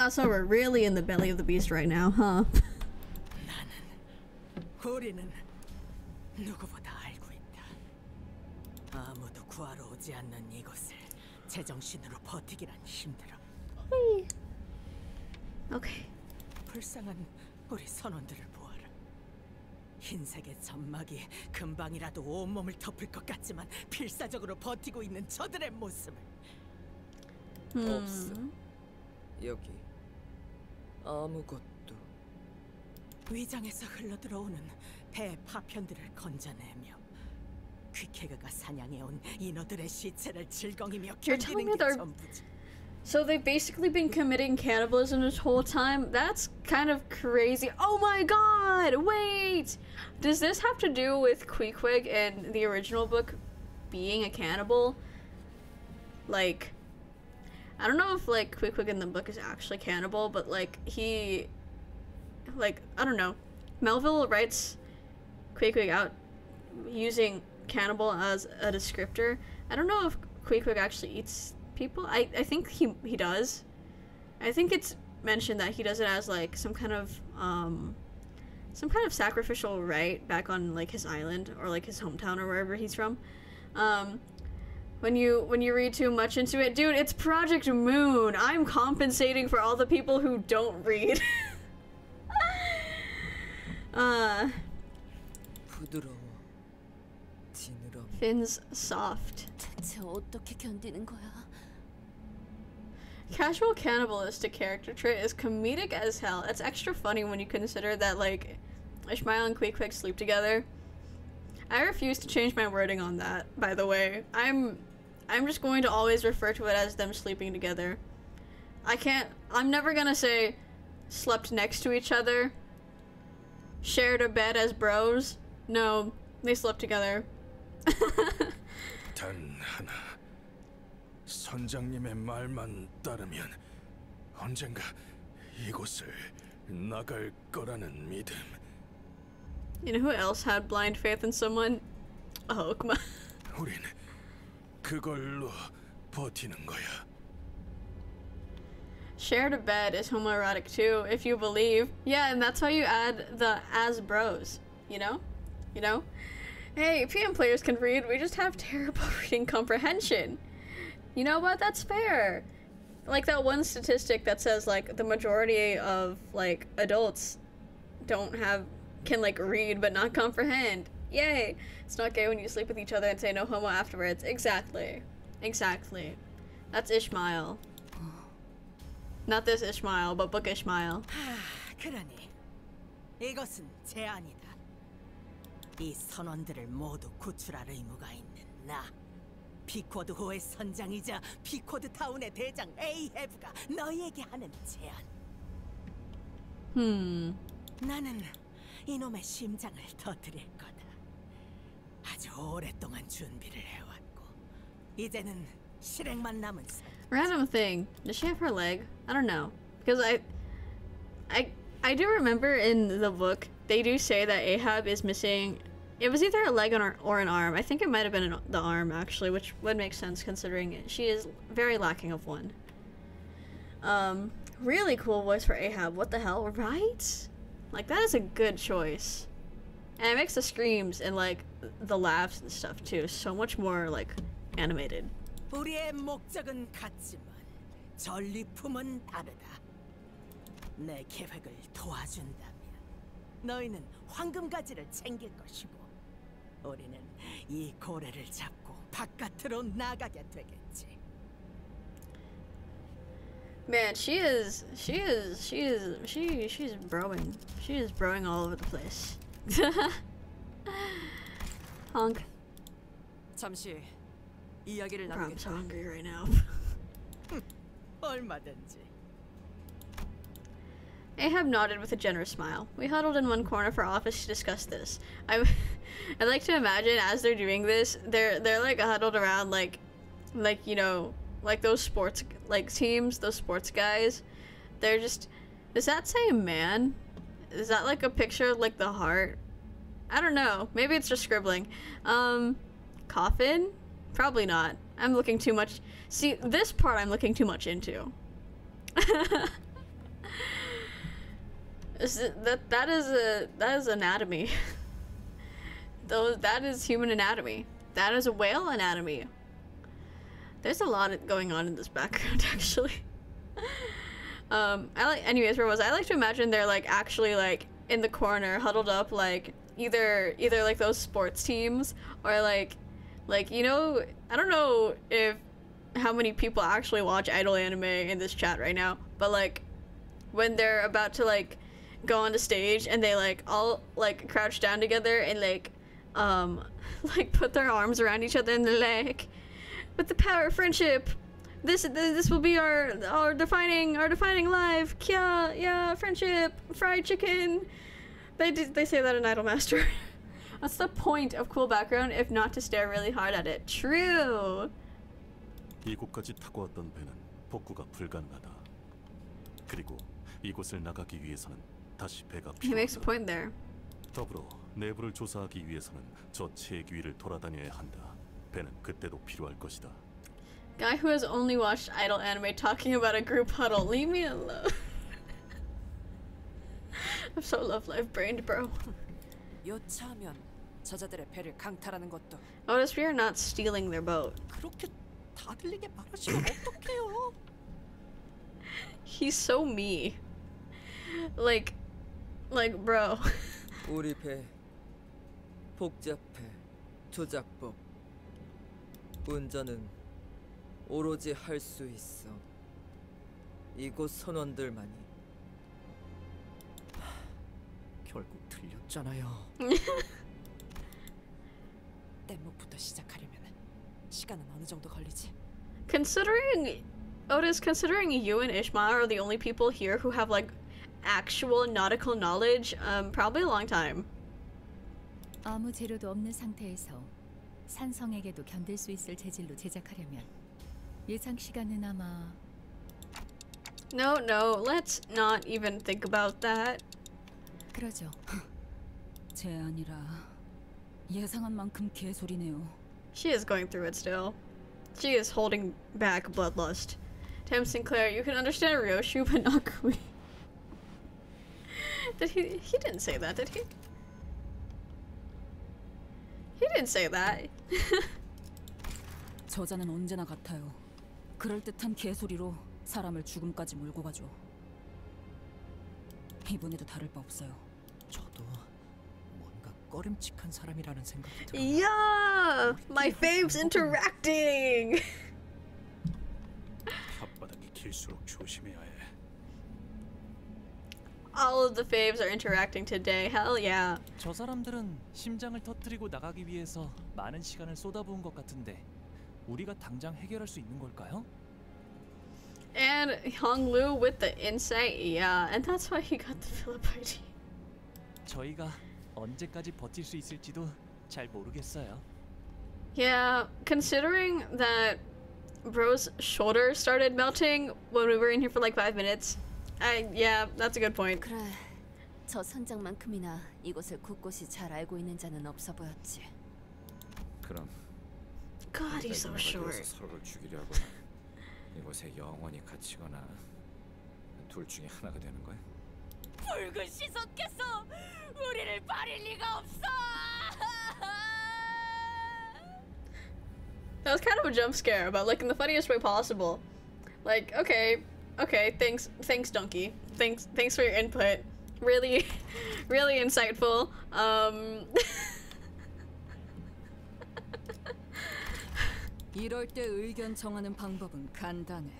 Oh, so we're really in the belly of the beast right now, huh? 우리는 누구보다 알고 있다. 아무도 구하러 오지 않는 이곳을 제정신으로 버티기란 힘들어. okay. 불쌍한 우리 선원들을 보아라. 흰색의 점막이 금방이라도 온몸을 덮을 것 같지만 필사적으로 버티고 있는 저들의 모습을 없어. 여기 아무것도 위장에서 흘러들어오는 배 파편들을 건져내며 퀴케그가 사냥해온 인어들의 시체를 질겅이며 You're telling 견디는 me 게 they're- 전부지. So they've basically been committing cannibalism this whole time? That's kind of crazy. Oh my god! Wait! Does this have to do with Queequeg and the original book being a cannibal? Like, I don't know if, like, Queequeg in the book is actually cannibal, but, like, he. Like, I don't know. Melville writes Queequeg out using cannibal as a descriptor. I don't know if Queequeg actually eats people. I, I think he he does. I think it's mentioned that he does it as like some kind of um some kind of sacrificial rite back on like his island or like his hometown or wherever he's from. Um when you when you read too much into it, dude, it's Project Moon. I'm compensating for all the people who don't read. uh soft. Casual cannibalistic character trait is comedic as hell. It's extra funny when you consider that, like, Ishmael and Queequeg sleep together. I refuse to change my wording on that, by the way. I'm I'm just going to always refer to it as them sleeping together. I can't I'm never gonna say slept next to each other, shared a bed as bros. No, they slept together. 단 하나. 선장님의 말만 따르면 언젠가 이곳을 나갈 거라는 믿음. You know who else had blind faith in someone? Ahokma. 우린 그걸로 버티는 거야. Shared a bed is homoerotic too, if you believe. Yeah, and that's why you add the as bros, you know? You know? Hey, PM players can read, we just have terrible reading comprehension. You know what? That's fair. Like that one statistic that says like the majority of like adults don't have can like read but not comprehend. Yay! It's not gay when you sleep with each other and say no homo afterwards. Exactly. Exactly. That's Ishmael. Not this Ishmael, but book Ishmael. 이 선원들을 모두 구출할 의무가 있는 나. 피코드 호의 선장이자 피코드 타운의 대장 에이헤브가 너희에게 하는 제안. Hmm. 나는 이놈의 심장을 터뜨릴 거다. 아주 오랫동안 준비를 해왔고 이제는 실행만 남은 사. Random thing. Does she have her leg? I don't know. Because I I I do remember in the book they do say that Ahab is missing It was either a leg or, or an arm. I think it might have been an, the arm, actually, which would make sense considering she is very lacking of one. Um, really cool voice for Ahab. What the hell, right? Like, that is a good choice. And it makes the screams and, like, the laughs and stuff, too, so much more, like, animated. 우리의 목적은 같지만 전리품은 다르다. 내 계획을 도와준다면 너희는 황금 가지를 챙길 것이고 우리는 이 고래를 잡고 바깥으로 나가게 되겠지. Man, she is, she is, she is, she, she's broing. She is broing all over the place. Honk. 잠시 이야기를 Bro, I'm 나누겠다. hungry right now. 얼마든지. Ahab nodded with a generous smile. We huddled in one corner of our office to discuss this. I, I like to imagine as they're doing this, they're they're like huddled around like, like you know, like those sports like teams, those sports guys. They're just. Does that say man? Is that like a picture of like the heart? I don't know. Maybe it's just scribbling. Um, coffin? Probably not. I'm looking too much. See, this part I'm looking too much into. That that is a that is anatomy. Those that is human anatomy. That is a whale anatomy. There's a lot going on in this background actually. um, I like. Anyways, where was I? I like to imagine they're like actually like in the corner, huddled up, like either either like those sports teams or like like you know I don't know if how many people actually watch idol anime in this chat right now, but like when they're about to like go on the stage and they like all like crouch down together and like um like put their arms around each other and they're like with the power of friendship this this will be our our defining our defining life yeah yeah friendship fried chicken they did they say that in idolmaster what's the point of cool background if not to stare really hard at it true 이곳까지 타고 왔던 배는 복구가 불가능하다. 그리고 이곳을 나가기 위해서는 다시 배가 he makes a 필요하다. point there 더불어 내부를 조사하기 위해서는 저 체귀위를 돌아다녀야 한다. 배는 그때도 필요할 것이다. guy who has only watched idol anime talking about a group huddle leave me alone i'm so love life brained bro 여차하면 저자들의 배를 강탈하는 것도 Notice we are not stealing their boat. 그렇게 다 들리게 말하시면 어떡해요? He's so me. Like, like, bro. 우리 배 복잡해 조작법 운전은 오로지 할 수 있어 이곳 선원들만이 결국 틀렸잖아요. 뗏목부터 시작하려면 시간은 어느 정도 걸리지? considering, Otis, considering you and Ishmael are the only people here who have like actual nautical knowledge, um, probably a long time. 아무 재료도 없는 상태에서 산성에게도 견딜 수 있을 재질로 제작하려면 예상 시간은 아마 No, no, let's not even think about that. 그러죠. 제 아니라 예상한 만큼 개소리네요. She is going through it still. She is holding back bloodlust. Tim Sinclair, you can understand Ryoshu, but not Kui. did he? He didn't say that, did he? He didn't say that. 저자는 언제나 같아요. 그럴듯한 개소리로 사람을 죽음까지 몰고 가죠. 이번에도 다를 바 없어요. 저도 뭔가 꺼림칙한 사람이라는 생각이 들어요. yeah, my faves interacting. 혓바닥이 길수록 조심해야 해. All of the faves are interacting today. Hell yeah. 저 사람들은 심장을 터뜨리고 나가기 위해서 많은 시간을 쏟아부은 것 같은데 우리가 당장 해결할 수 있는 걸까요? And Hong Lu with the insight, yeah, and that's why he got the Philip ID. 저희가 언제까지 버틸 수 있을지도 잘 모르겠어요. Yeah, considering that Bro's shoulder started melting when we were in here for like five minutes, I yeah, that's a good point. 그래. 저 선장만큼이나 이곳을 곳곳이 잘 알고 있는 자는 없어 보였지. 그럼 God, he's so 우리가 short. 여기서 서로를 죽이려 하거나 이곳에 영원히 갇히거나 둘 중에 하나가 되는 거야? 붉은 시선께서 우리를 버릴 리가 없어. That was kind of a jump scare, but like in the funniest way possible. Like, okay, okay, thanks, thanks, Donkey. Thanks, thanks for your input. Really, really insightful. Um, 이럴 때 의견 정하는 방법은 간단해.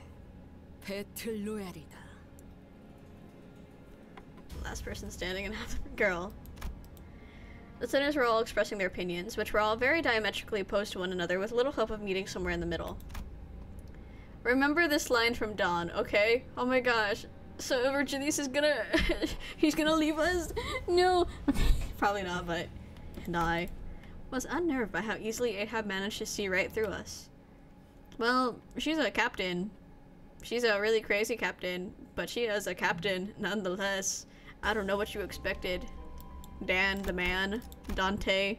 배틀 로얄이다. last person standing and half the girl. The sinners were all expressing their opinions, which were all very diametrically opposed to one another, with little hope of meeting somewhere in the middle. Remember this line from Don, okay? Oh my gosh. So Vergilius is gonna he's gonna leave us? No. Probably not, but and I was unnerved by how easily Ahab managed to see right through us. Well, she's a captain. She's a really crazy captain, but she is a captain nonetheless. I don't know what you expected. Dan, the man, Dante.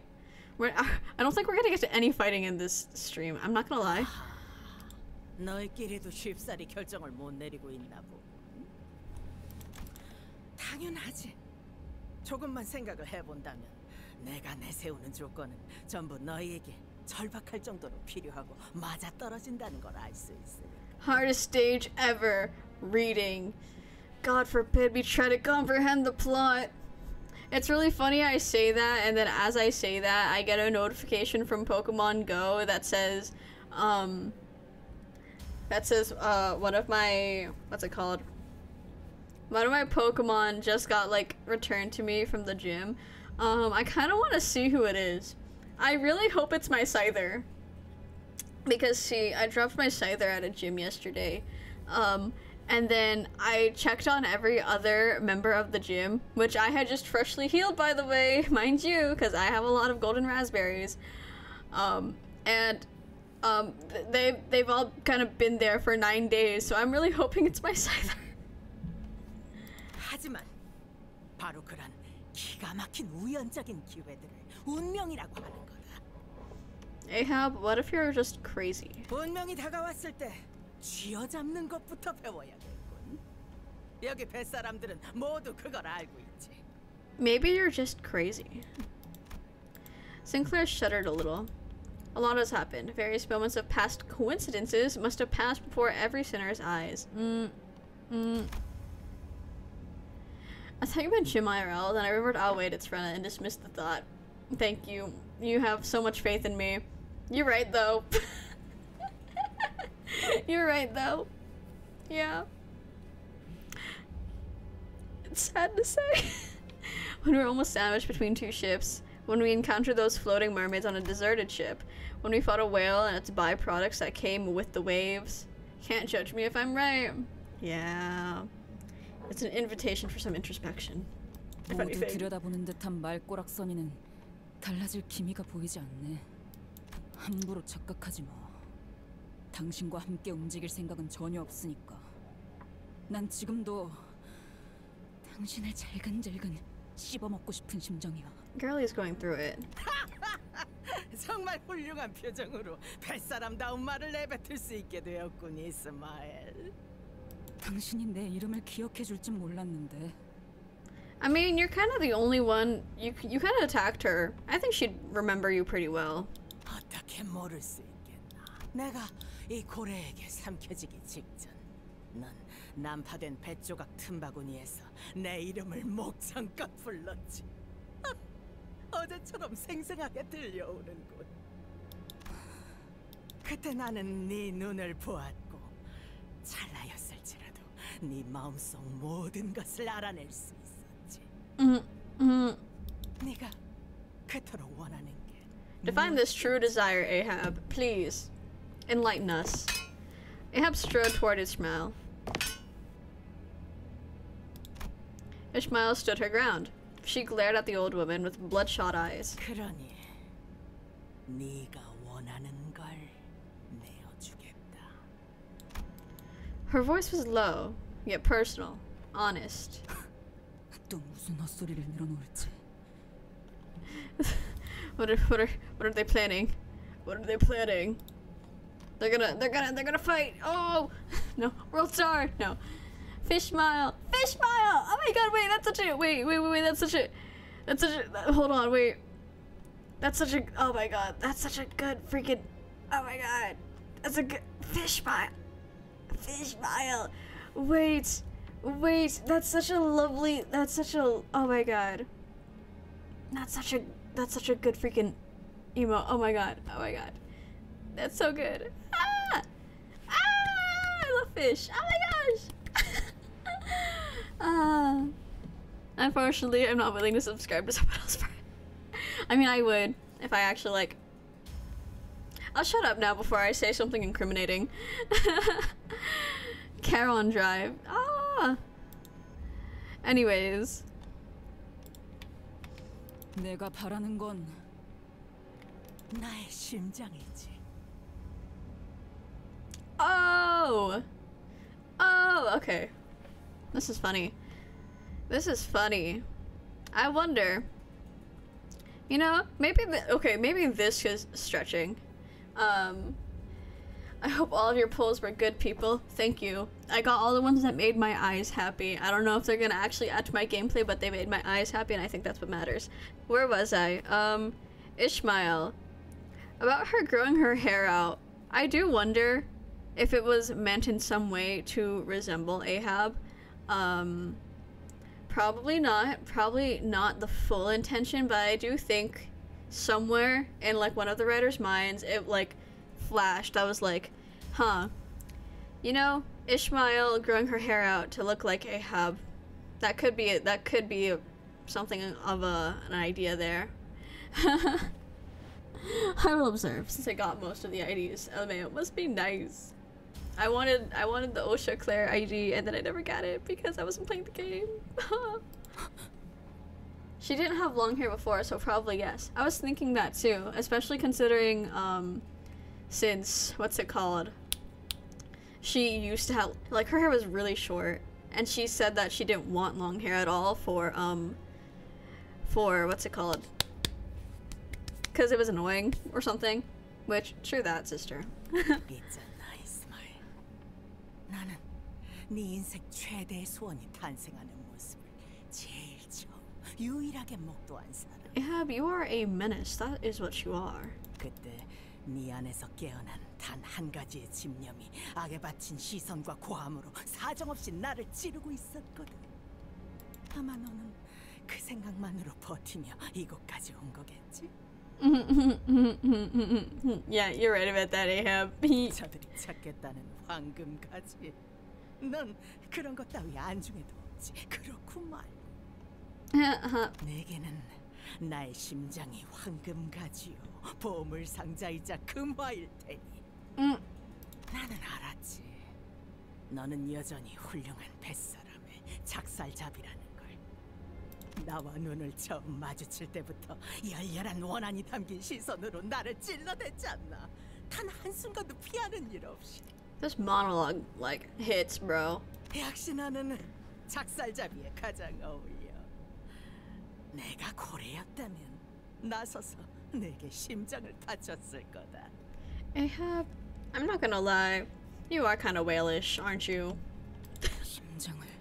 We're, I don't think we're gonna get to any fighting in this stream. I'm not gonna lie. 너희끼리도 쉽사리 결정을 못 내리고 있나 보군. 당연하지. 조금만 생각을 해본다면 내가 내세우는 조건은 전부 너희에게 절박할 정도로 필요하고 맞아 떨어진다는 걸 알 수 있으니. Hardest stage ever. Reading. God forbid we try to comprehend the plot. It's really funny I say that, and then as I say that, I get a notification from Pokemon Go that says, um, that says, uh, one of my, what's it called? One of my Pokemon just got, like, returned to me from the gym. Um, I kind of want to see who it is. I really hope it's my Scyther. Because, see, I dropped my Scyther at a gym yesterday. Um, and then I checked on every other member of the gym, which I had just freshly healed, by the way, mind you, because I have a lot of golden raspberries. Um, and um, th- they they've all kind of been there for nine days, so I'm really hoping it's my Scyther. 하지만 바로 그런 기가 막힌 우연적인 기회들을 운명이라고 하는 거다. Ahab, what if you're just crazy? 운명이 다가왔을 때 쥐어잡는 것부터 배워야겠군. 여기 뱃사람들은 모두 그걸 알고 있지. Maybe you're just crazy. Sinclair shuddered a little. A lot has happened. Various moments of past coincidences must have passed before every sinner's eyes. Mm. Mm. I thought you meant Jim IRL, then I remembered I'll wait its front and dismissed the thought. Thank you. You have so much faith in me. You're right, though. You're right, though. Yeah. It's sad to say. when we're almost sandwiched between two ships, when we encountered those floating mermaids on a deserted ship, when we fought a whale and its byproducts that came with the waves. Can't judge me if I'm right. Yeah. It's an invitation for some introspection. If 모두. 들여다보는 듯한 말꼬락서니는 달라질 기미가 보이지 않네. 함부로 착각하지 마. 당신과 함께 움직일 생각은 전혀 없으니까. 난 지금도 당신을 잘근잘근 씹어먹고 싶은 심정이야. Girlie's going through it. 정말 훌륭한 표정으로 뱃사람다운 말을 내뱉을 수 있게 되었군 이스마엘. 당신이 내 이름을 기억해 줄 줄 몰랐는데. I mean, you're kind of the only one. You you kind of attacked her. I think she'd remember you pretty well. 어떻게 모를 수 있겠나? 내가 이 고래에게 삼켜지기 직전, 넌 난파된 뱃조각 틈바구니에서 내 이름을 목청껏 불렀지. 어제처럼 생생하게 들려오는군. 그때 나는 네 눈을 보았고 찰나였을지라도 네 마음속 모든 것을 알아낼 수 있었지. Mm, mm. 네가 그토록 원하는 게 Define this true desire, Ahab. Please. Enlighten us. Ahab strode toward Ishmael. Ishmael stood her ground. She glared at the old woman with bloodshot eyes. 그러니 네가 원하는 걸 내어주겠다. Her voice was low, yet personal, honest. 또 무슨 헛소리를 늘어놓을지. What are what are what are they planning? What are they planning? They're gonna they're gonna they're gonna fight. Oh no, World Star. No. Fish Mile. Fish Mile. Oh my god, wait, that's such a wait, wait, wait, wait, that's such a that's such a hold on, wait. That's such a oh my god, that's such a good freaking oh my god. That's a good Fish Mile. Fish Mile. Wait. Wait, that's such a lovely that's such a oh my god. That's such a that's such a good freaking emo. Oh my god. Oh my god. That's so good. Ah! Ah! I love fish. Oh my gosh. uh, unfortunately, I'm not willing to subscribe to someone else for it. I mean, I would if I actually like. I'll shut up now before I say something incriminating. Caron Drive. Ah. Anyways. 내가 바라는 건 나의 심장이지. Oh! Oh, okay. This is funny. This is funny. I wonder. You know, maybe the, okay, maybe this is stretching. Um I hope all of your polls were good people. Thank you. I got all the ones that made my eyes happy. I don't know if they're gonna actually add to my gameplay, but they made my eyes happy, and I think that's what matters. Where was I? Um, Ishmael. About her growing her hair out. I do wonder if it was meant in some way to resemble Ahab. Um, probably not. Probably not the full intention, but I do think somewhere in like one of the writers' minds, it like flashed. I was like, huh. You know, Ishmael growing her hair out to look like Ahab. That could be that could be something of a, an idea there. I will observe since I got most of the IDs. LMAO must be nice. I wanted I wanted the OSHA Claire ID and then I never got it because I wasn't playing the game. she didn't have long hair before, so probably yes. I was thinking that too, especially considering um since what's it called? She used to have like her hair was really short and she said that she didn't want long hair at all for um for what's it called? Cuz it was annoying or something. Which true that, sister. Pizza. 나는 네 인생 최대의 소원이 탄생하는 모습을 제일 처음 유일하게 목도한 사람. Ahab, you are a menace. That is what you are. 그때 네 안에서 깨어난 단 한 가지의 집념이 악에 바친 시선과 고함으로 사정없이 나를 찌르고 있었거든. 아마 너는 그 생각만으로 버티며 이곳까지 온 거겠지? yeah, you're right about that, Ahab. 저들이 찾겠다는 황금 가지. 넌 그런 것 따위 안중에도 없지. 그렇구만. 내게는 나의 심장이 황금 가지요. 보물 상자이자 금화일 테니. 응. 나는 알았지. 너는 여전히 훌륭한 뱃사람의 작살잡이라는 걸. 나와 눈을 처음 마주칠 때부터 열렬한 원한이 담긴 시선으로 나를 찔러댔잖아. 단 한순간도 피하는 일 없이. This monologue like hits, bro. 역시 너는 작살잡이에 가장 어울려. 내가 고래였다면 나서서 내게 심장을 다쳤을 거다. Ahab, I'm not gonna lie. You are kind of whalish, aren't you? 심장을 주겠다고.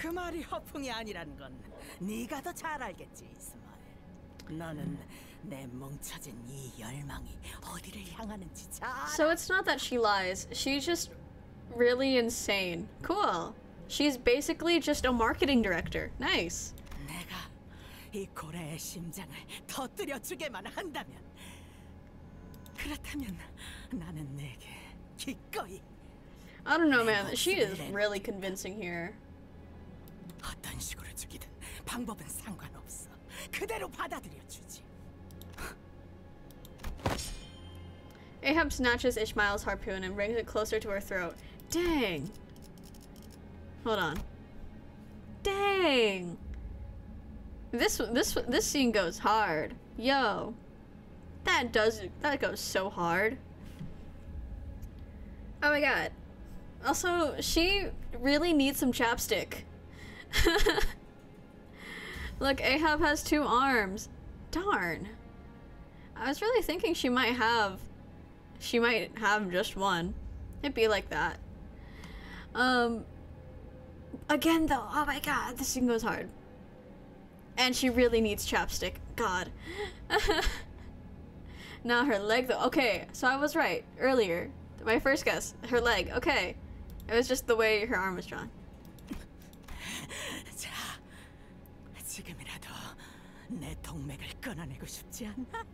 그 말이 허풍이 아니라는 건 네가 더 잘 알겠지, 이스마엘. 너는 내 뭉쳐진 이 열망이 어디를 향하는지 잘. So it's not that she lies. She's just really insane. Cool. She's basically just a marketing director. Nice. 내가 이 고래의 심장을 터뜨려 주게만 한다면 그렇다면 나는 내게 기꺼이 I don't know, man. She is really convincing here. 어떤 식으로 죽이든 방법은 상관없어. 그대로 받아들여 주지. Ahab snatches Ishmael's harpoon and brings it closer to her throat. Dang. Hold on. Dang. This this this scene goes hard. Yo. That does that goes so hard. Oh my god. Also, she really needs some chapstick. Look, Ahab has two arms. Darn. I was really thinking she might have. She might have just one. It'd be like that. Um. Again, though. Oh my god, this thing goes hard. And she really needs chapstick. God. now her leg, though. Okay, so I was right earlier. My first guess. Her leg. Okay. It was just the way her arm was drawn. 자, 지금이라도 내 동맥을 끊어내고 싶지 않나?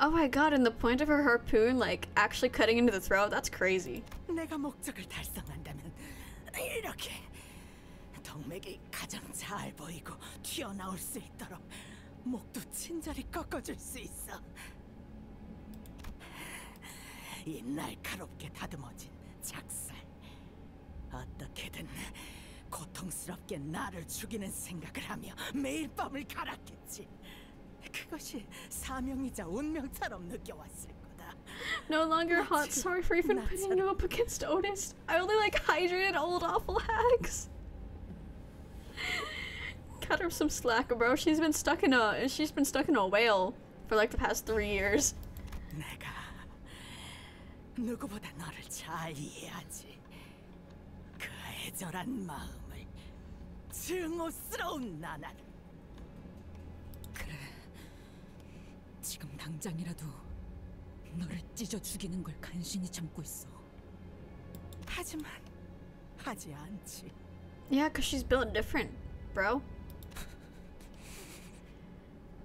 Oh my god, and the point of her harpoon, like, actually cutting into the throat? That's crazy. 내가 목적을 달성한다면 이렇게 동맥이 가장 잘 보이고 튀어나올 수 있도록 목도 친절히 꺾어줄 수 있어. 이 날카롭게 다듬어진 작살. 어떻게든 고통스럽게 나를 죽이는 생각을 하며 매일 밤을 갈았겠지. 그것이 사명이자 운명처럼 느껴왔을 거다. No longer hot. Sorry for even putting you up against Outis. I only like hydrated old awful hacks. Cut her some slack, bro. She's been stuck in a she's been stuck in a whale for like the past three years. 내가 누구보다 너를 잘 이해하지. 그 애절한 마음을, 증오스러운 나날을. 그래. 지금 당장이라도 너를 찢어 죽이는 걸 간신히 참고 있어. 하지만 하지 않지. Yeah, cause she's built different, bro.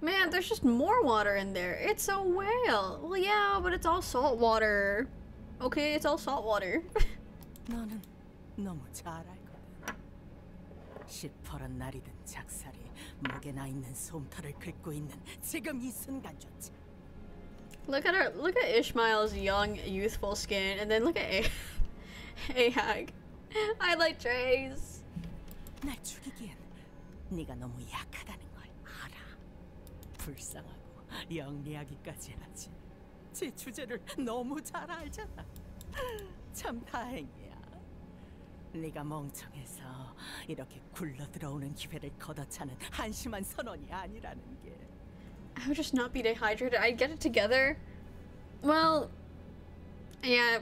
Man, there's just more water in there. It's a whale. Well, yeah, but it's all salt water. Okay, it's all salt water. 너무 잘 알거든. 시퍼런 날이 든 작살이 목에 나 있는 솜털을 긁고 있는 지금 이 순간조차 look at her. Look at Ishmael's young, youthful skin, and then look at A- Ahag. I like Dre's. 날 죽이기엔 네가 너무 약하다는 걸 알아. 불쌍하고 영리하기까지 하지. 제 주제를 너무 잘 알잖아. 참 다행이야. 네가 멍청해서 이렇게 굴러 들어오는 기회를 걷어차는 한심한 선원이 아니라는 게. I would just not be dehydrated. I'd get it together. Well, yeah,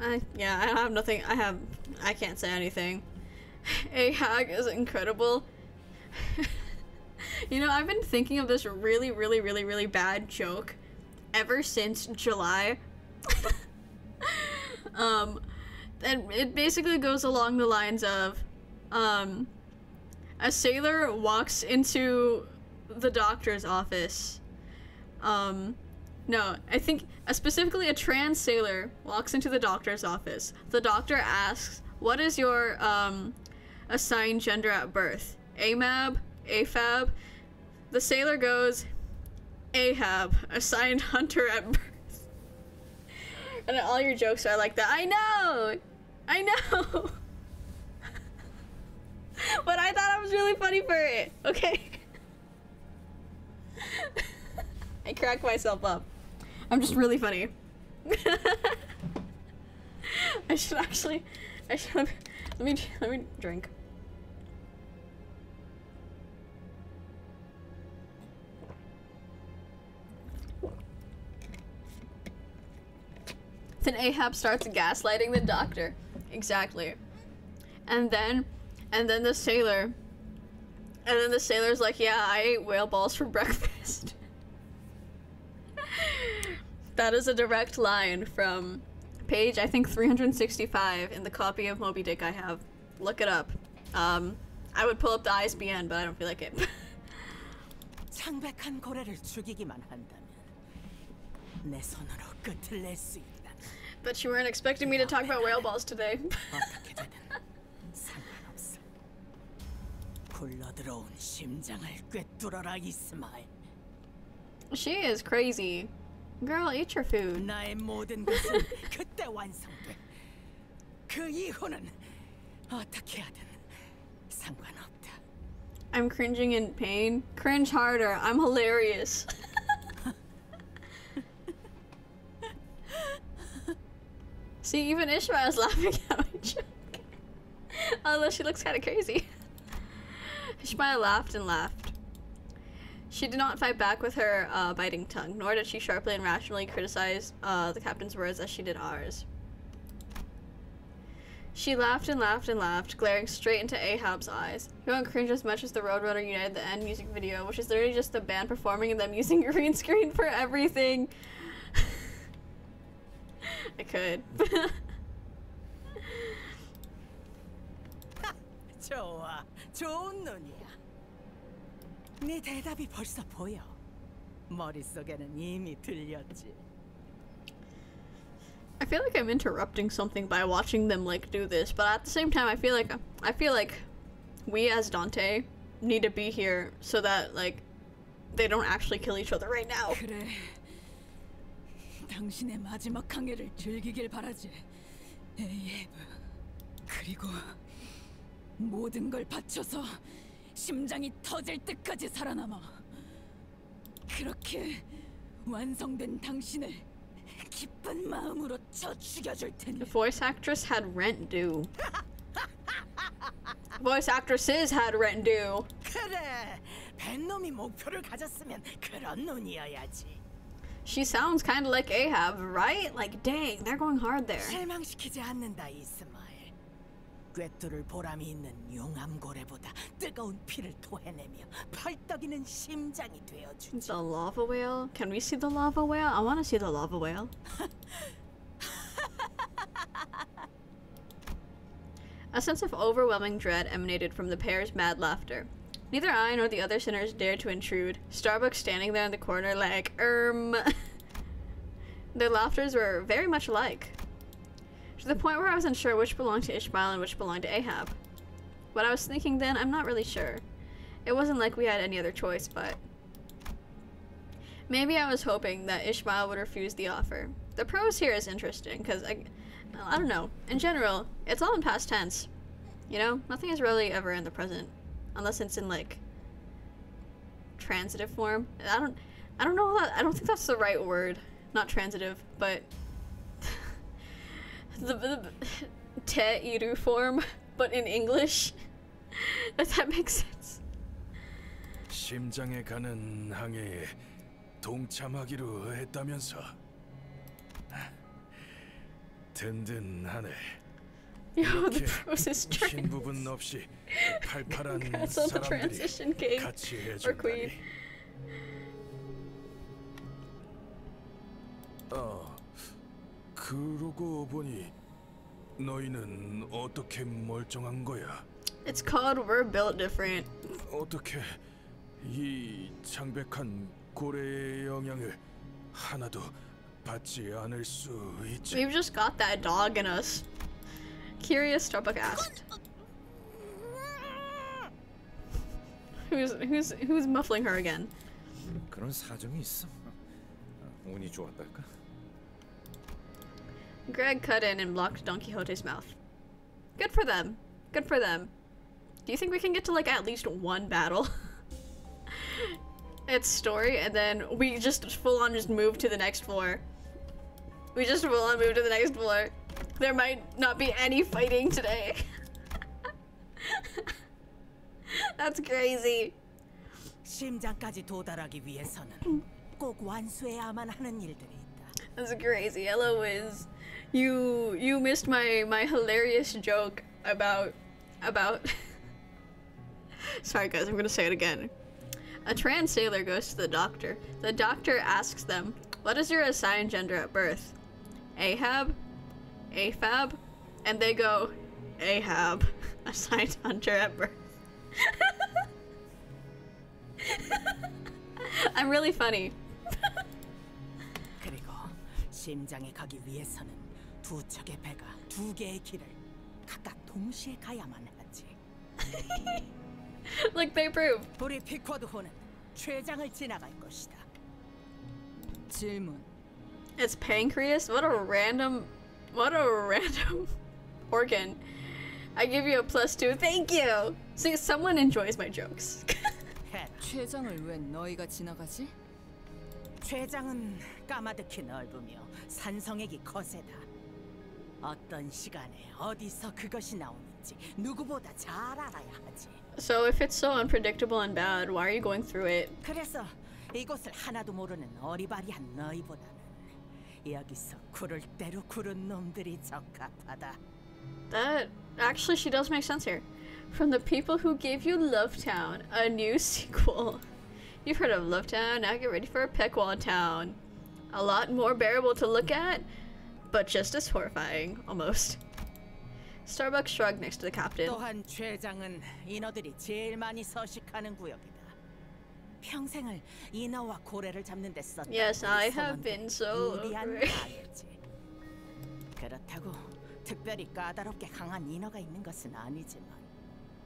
I yeah. I have nothing. I have. I can't say anything. Ahag is incredible. you know, I've been thinking of this really, really, really, really bad joke ever since July. um, and it basically goes along the lines of, um, a sailor walks into the doctor's office. Um, no, I think uh, specifically a trans sailor walks into the doctor's office. The doctor asks, "What is your um, assigned gender at birth? AMAB, AFAB?" The sailor goes, "Ahab, assigned hunter at birth." And all your jokes are like that. I know, I know. but I thought it was really funny for it. Okay. I crack myself up. I'm just really funny. I should actually. I should. Let me. Let me drink. Then Ahab starts gaslighting the doctor. Exactly. And then, and then the sailor. And then the sailor's like, "Yeah, I ate whale balls for breakfast." that is a direct line from page I think 365 in the copy of Moby Dick I have. Look it up. Um, I would pull up the ISBN, but I don't feel like it. 창백한 고래를 죽이기만 한다면 내 손으로 끝을 낼 수 있다. Bet you weren't expecting me to talk about whale balls today. she is crazy. Girl, eat your food. I'm cringing in pain. Cringe harder. I'm hilarious. See, even Ishmael's laughing at my joke. Although she looks kind of crazy. Ishmael laughed and laughed. She did not fight back with her uh, biting tongue, nor did she sharply and rationally criticize uh, the captain's words as she did ours. She laughed and laughed and laughed, glaring straight into Ahab's eyes. He won't cringe as much as the Roadrunner United the End music video, which is literally just the band performing and them using green screen for everything. I could. 좋아, 좋은 눈이야. 네 대답이 벌써 보여. 머릿속에는 이미 들렸지. I feel like I'm interrupting something by watching them like do this, but at the same time, I feel like I feel like we as Dante need to be here so that like they don't actually kill each other right now. 그래. 당신의 마지막 항해를 즐기길 바라지. 에이브. 그리고 모든 걸 바쳐서 심장이 터질 때까지 살아남아. 그렇게 완성된 당신을 기쁜 마음으로 쳐 죽여줄 테니. The voice actress had rent due. voice actresses had rent due. 그래, 벤놈이 목표를 가졌으면 그런 눈이어야지. She sounds kind of like Ahab, right? Like, dang, they're going hard there. 실망시키지 않는다 이스마엘. 꿰뚫을 보람이 있는 용암고래보다 뜨거운 피를 토해내며 펄떡이는 심장이 되어주지. The lava whale? Can we see the lava whale? I want to see the lava whale. A sense of overwhelming dread emanated from the pair's mad laughter. Neither I nor the other sinners dared to intrude, Starbucks standing there in the corner like, erm. Their laughters were very much alike, to the point where I wasn't sure which belonged to Ishmael and which belonged to Ahab. What I was thinking then, I'm not really sure. It wasn't like we had any other choice, but. Maybe I was hoping that Ishmael would refuse the offer. The prose here is interesting, because I. I don't know. In general, it's all in past tense. You know, nothing is really ever in the present, unless it's in like transitive form. I don't, I don't know. I don't think that's the right word. Not transitive, but the, the te iru form, but in English. Does that make sense? 심장에 가는 항해에 동참하기로 했다면서 든든하네. Yo, the 이렇게 prose is trans. 신부분 없이 팔팔한 Congrats on the 사람들이 transition king 같이 or queen. 해준다니. 어, 그러고 보니 너희는 어떻게 멀쩡한 거야? It's called We're Built Different. 어떻게 이 창백한 고래의 영향을 하나도 받지 않을 수 있지? We've just got that dog in us. Curious Starbuck asked. who's who's who's muffling her again? Greg cut in and blocked Don Quixote's mouth. Good for them. Good for them. Do you think we can get to like at least one battle? its story and then we just full on just move to the next floor. We just full on move to the next floor. There might not be any fighting today. That's crazy. 심장까지 도달하기 위해서는 꼭 완수해야만 하는 일들이 있다. That's crazy. Hello, Wiz. You you missed my my hilarious joke about about. Sorry, guys. I'm gonna say it again. A trans sailor goes to the doctor. The doctor asks them, "What is your assigned gender at birth?" Ahab, Afab, and they go, Ahab, assigned hunter at birth. I'm really funny. 그리고 심장에 가기 위해서는 두 척의 배가 두 개의 길을 각각 동시에 가야만 하지. Look, they prove. 우리 피쿼드호는 최장을 지나갈 것이다. 질문. It's pancreas? What a random. What a random organ. I give you a plus two. Thank you! See, someone enjoys my jokes. 해라. 최장을 왜 너희가 지나가지? 최장은 까마득히 넓으며 산성액이 거세다. 어떤 시간에 어디서 그것이 나오는지 누구보다 잘 알아야 하지. So if it's so unpredictable and bad, why are you going through it? 그래서 이곳을 하나도 모르는 어리바리한 너희보다는 여기서 구를 대로 구른 놈들이 적합하다. That actually she does make sense here. From the people who gave you Lovetown, a new sequel. You've heard of Lovetown, now get ready for Peckwall Town. A lot more bearable to look at, but just as horrifying, almost. Starbucks shrugged next to the captain. 또한 최장은 인어들이 제일 많이 서식하는 구역이다. 평생을 인어와 고래를 잡는 데 썼다. Yes, I have been so 무리한 over it. 말이지. 그렇다고 특별히 까다롭게 강한 인어가 있는 것은 아니지만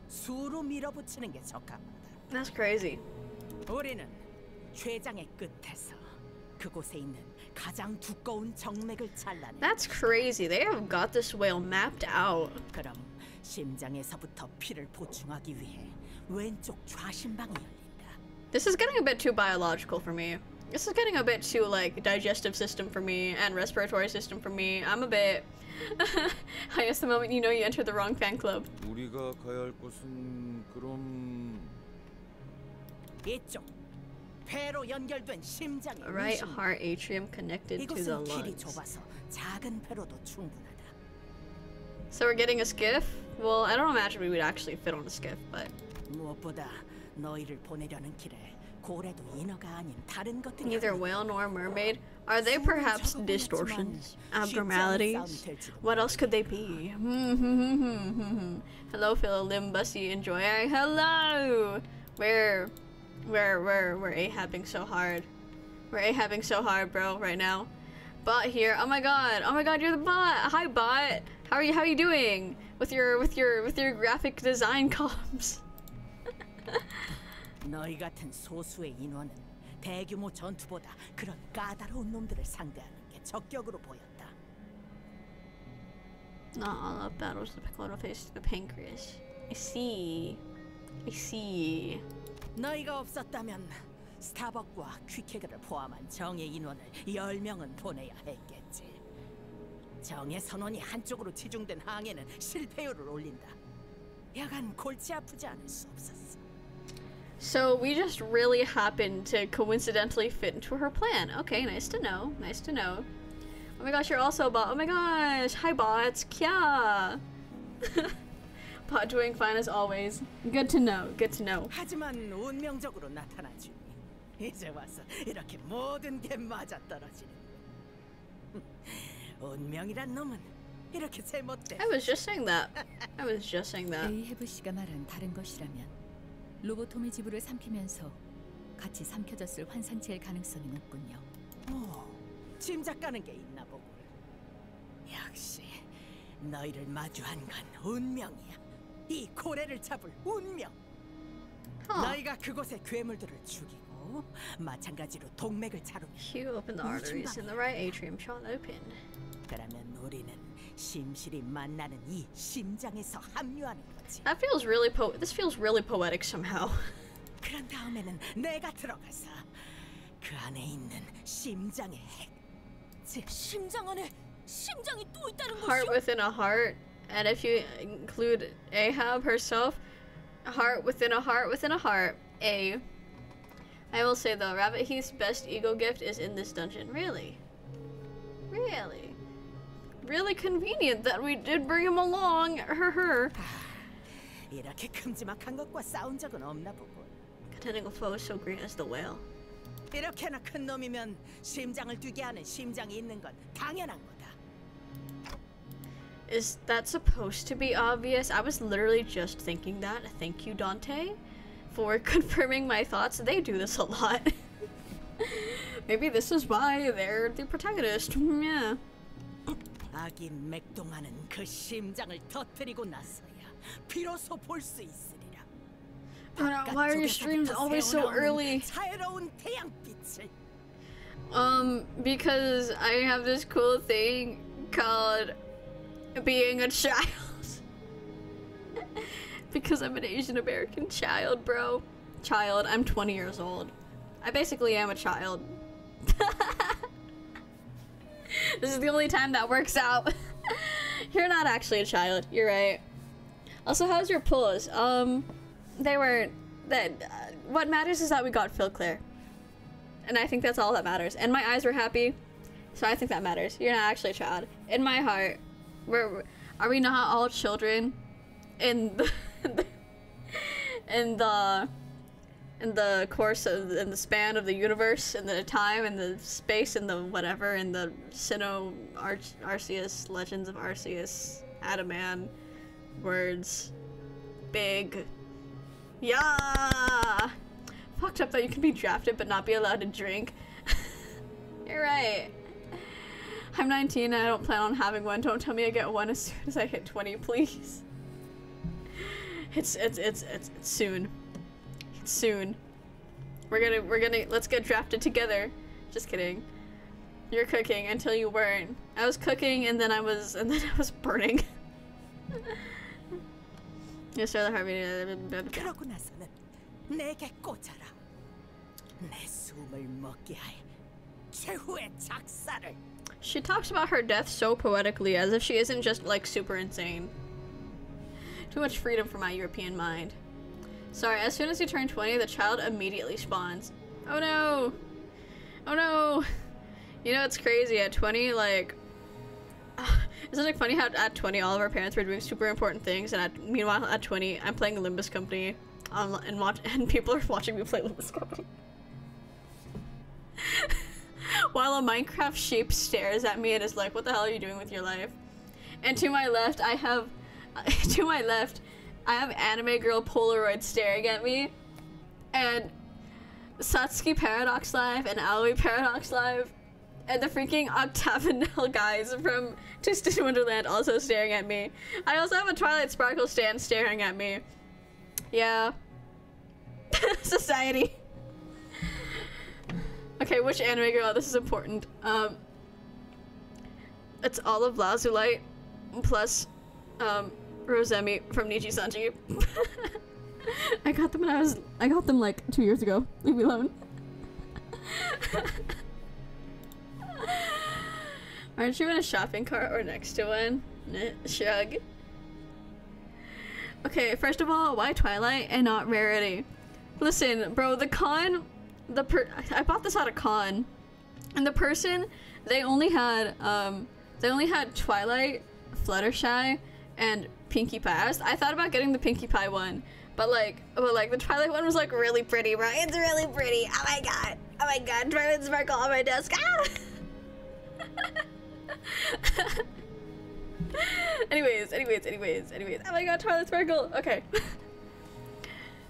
수로 밀어붙이는 게 적합하다. That's crazy. 우리는 최장의 끝에서 그곳에 있는 가장 두꺼운 정맥을 잘라내. That's crazy. They have got this whale mapped out. 그럼 심장에서부터 피를 보충하기 위해 왼쪽 좌심방이 열린다. This is getting a bit too biological for me. This is getting a bit too like digestive system for me and respiratory system for me. I'm a bit. I guess the moment you know you entered the wrong fan club. 우리가 가야 할 곳은 그럼 이쪽 폐로 연결된 심장의 Right 중심. heart atrium connected to the 이곳은 길이 lungs. 좁아서 작은 배로도 충분하다. So we're getting a skiff? Well, I don't imagine we would actually fit on a skiff, but 무엇보다 너희를 보내려는 길에 고래도 인어가 아닌 다른 것들이 neither whale nor mermaid. Are they perhaps distortions? Abnormalities? What else could they be? Hello, fellow Limbussy enjoyer. Hello! We're, we're, we're, we're A-habbing so hard. We're A-habbing so hard, bro, right now. Bot here. Oh my god. Oh my god, you're the bot. Hi, bot. How are you? How are you doing? With your, with your, with your graphic design comms. 너희 같은 소수의 인원은 대규모 전투보다 그런 까다로운 놈들을 상대하는 게 적격으로 보였다. Not all of battles the Piccolo face the pancreas. I see. I see. 너희가 없었다면 스타벅과 퀴케그를 포함한 정예 인원을 10명은 보내야 했겠지. 정예 선원이 한쪽으로 치중된 항해는 실패율을 올린다. 여간 골치 아프지 않을 수 없었어. So we just really happened to coincidentally fit into her plan. Okay, nice to know. Nice to know. Oh my gosh, you're also a bot. Oh my gosh. Hi bots. Kya. bot doing fine as always. Good to know. Good to know. 하지만 운명적으로 나타나주니 이제 와서 이렇게 모든 게 맞아떨어지는 운명이란 놈은 이렇게 제멋대 I was just saying that. I was just saying that. 에이헤브 씨가 말한 다른 것이라면 로보토미 지부를 삼키면서 같이 삼켜졌을 환상체일 가능성이 높군요. 오, 짐작 가는 게 있나 보군 역시 너희를 마주한 건 운명이야 이 고래를 잡을 운명 너희가 그곳의 괴물들을 죽이고 마찬가지로 동맥을 자르면 Hugh opened the arteries and the right atrium shot open. 그러면 우리는 심실이 만나는 이 심장에서 합류하는 거지. That feels really po. This feels really poetic somehow. 그런 다음에는 내가 들어가서 그 안에 있는 심장의 핵. 즉 심장 안에 심장이 또 있다는 heart within a heart, and if you include Ahab herself, a heart within a heart within a heart. A. I will say though, Rabbit Heath's best ego gift is in this dungeon. Really, really, really convenient that we did bring him along. Her her. 이렇게 큼지막한 것과 싸운 적은 없나 보군. Contending a foe so great as the whale. 이렇게나 큰 놈이면 심장을 뛰게 하는 심장이 있는 건 당연한 거다. Is that supposed to be obvious? I was literally just thinking that. Thank you, Dante, for confirming my thoughts. They do this a lot. Maybe this is why they're the protagonist. Hmm, Yeah. 악이 맥동하는 그 심장을 터뜨리고 나서야 비로소 볼 수 있으리라. But why are your streams always so early? 자유로운 태양빛을 Um, because I have this cool thing called being a child. because I'm an Asian American child, bro. Child, I'm 20 years old. I basically am a child. this is the only time that works out. You're not actually a child. You're right. Also, how's your pulls? Um, they weren't. that. Uh, what matters is that we got Phil Claire, and I think that's all that matters. And my eyes were happy, so I think that matters. You're not actually a child. In my heart, we're are we not all children? In the in the in the course of in the span of the universe in the time and the space and the whatever in the Sinnoh Ar- Arceus Legends of Arceus Adaman words big yeah! Fucked up that you can be drafted but not be allowed to drink. You're right. I'm 19 and I don't plan on having one. Don't tell me I get one as soon as I hit 20 please. It's it's it's it's, it's soon soon. We're gonna, we're gonna, let's get drafted together. Just kidding. You're cooking until you burn. I was cooking and then I was, and then I was burning. yes, sir, the harmony. Uh, she talks about her death so poetically, as if she isn't just, like, super insane. Too much freedom for my European mind. Sorry, as soon as you turn 20, the child immediately spawns. Oh no! Oh no! You know, it's crazy. At 20, like. Isn't it funny how at 20 all of our parents were doing super important things, and at, meanwhile at 20 I'm playing Limbus Company, um, and watch and people are watching me play Limbus Company. While a Minecraft sheep stares at me and is like, "What the hell are you doing with your life?" And to my left, I have, to my left, I have anime girl Polaroid staring at me, and Satsuki Paradox Live and Aoi Paradox Live and the freaking Octavinelle guys from Twisted Wonderland also staring at me. I also have a Twilight Sparkle stand staring at me. Yeah. Society. Okay, which anime girl? This is important. Um, it's all of Lazulight plus um, Rosemi from Niji Sanji. I got them when I was I got them like two years ago. Leave me alone. Aren't you in a shopping cart or next to one? Shrug. Okay, first of all, why Twilight and not Rarity? Listen, bro, the con, the per- I bought this at a con, and the person, they only had, um, they only had Twilight, Fluttershy, and Pinkie Pie. I, was, I thought about getting the Pinkie Pie one, but like, but like the Twilight one was like really pretty, bro. It's really pretty. Oh my god. Oh my god. Twilight Sparkle on my desk. Ah! anyways, anyways, anyways, anyways. Oh my god, Twilight Sparkle. Okay.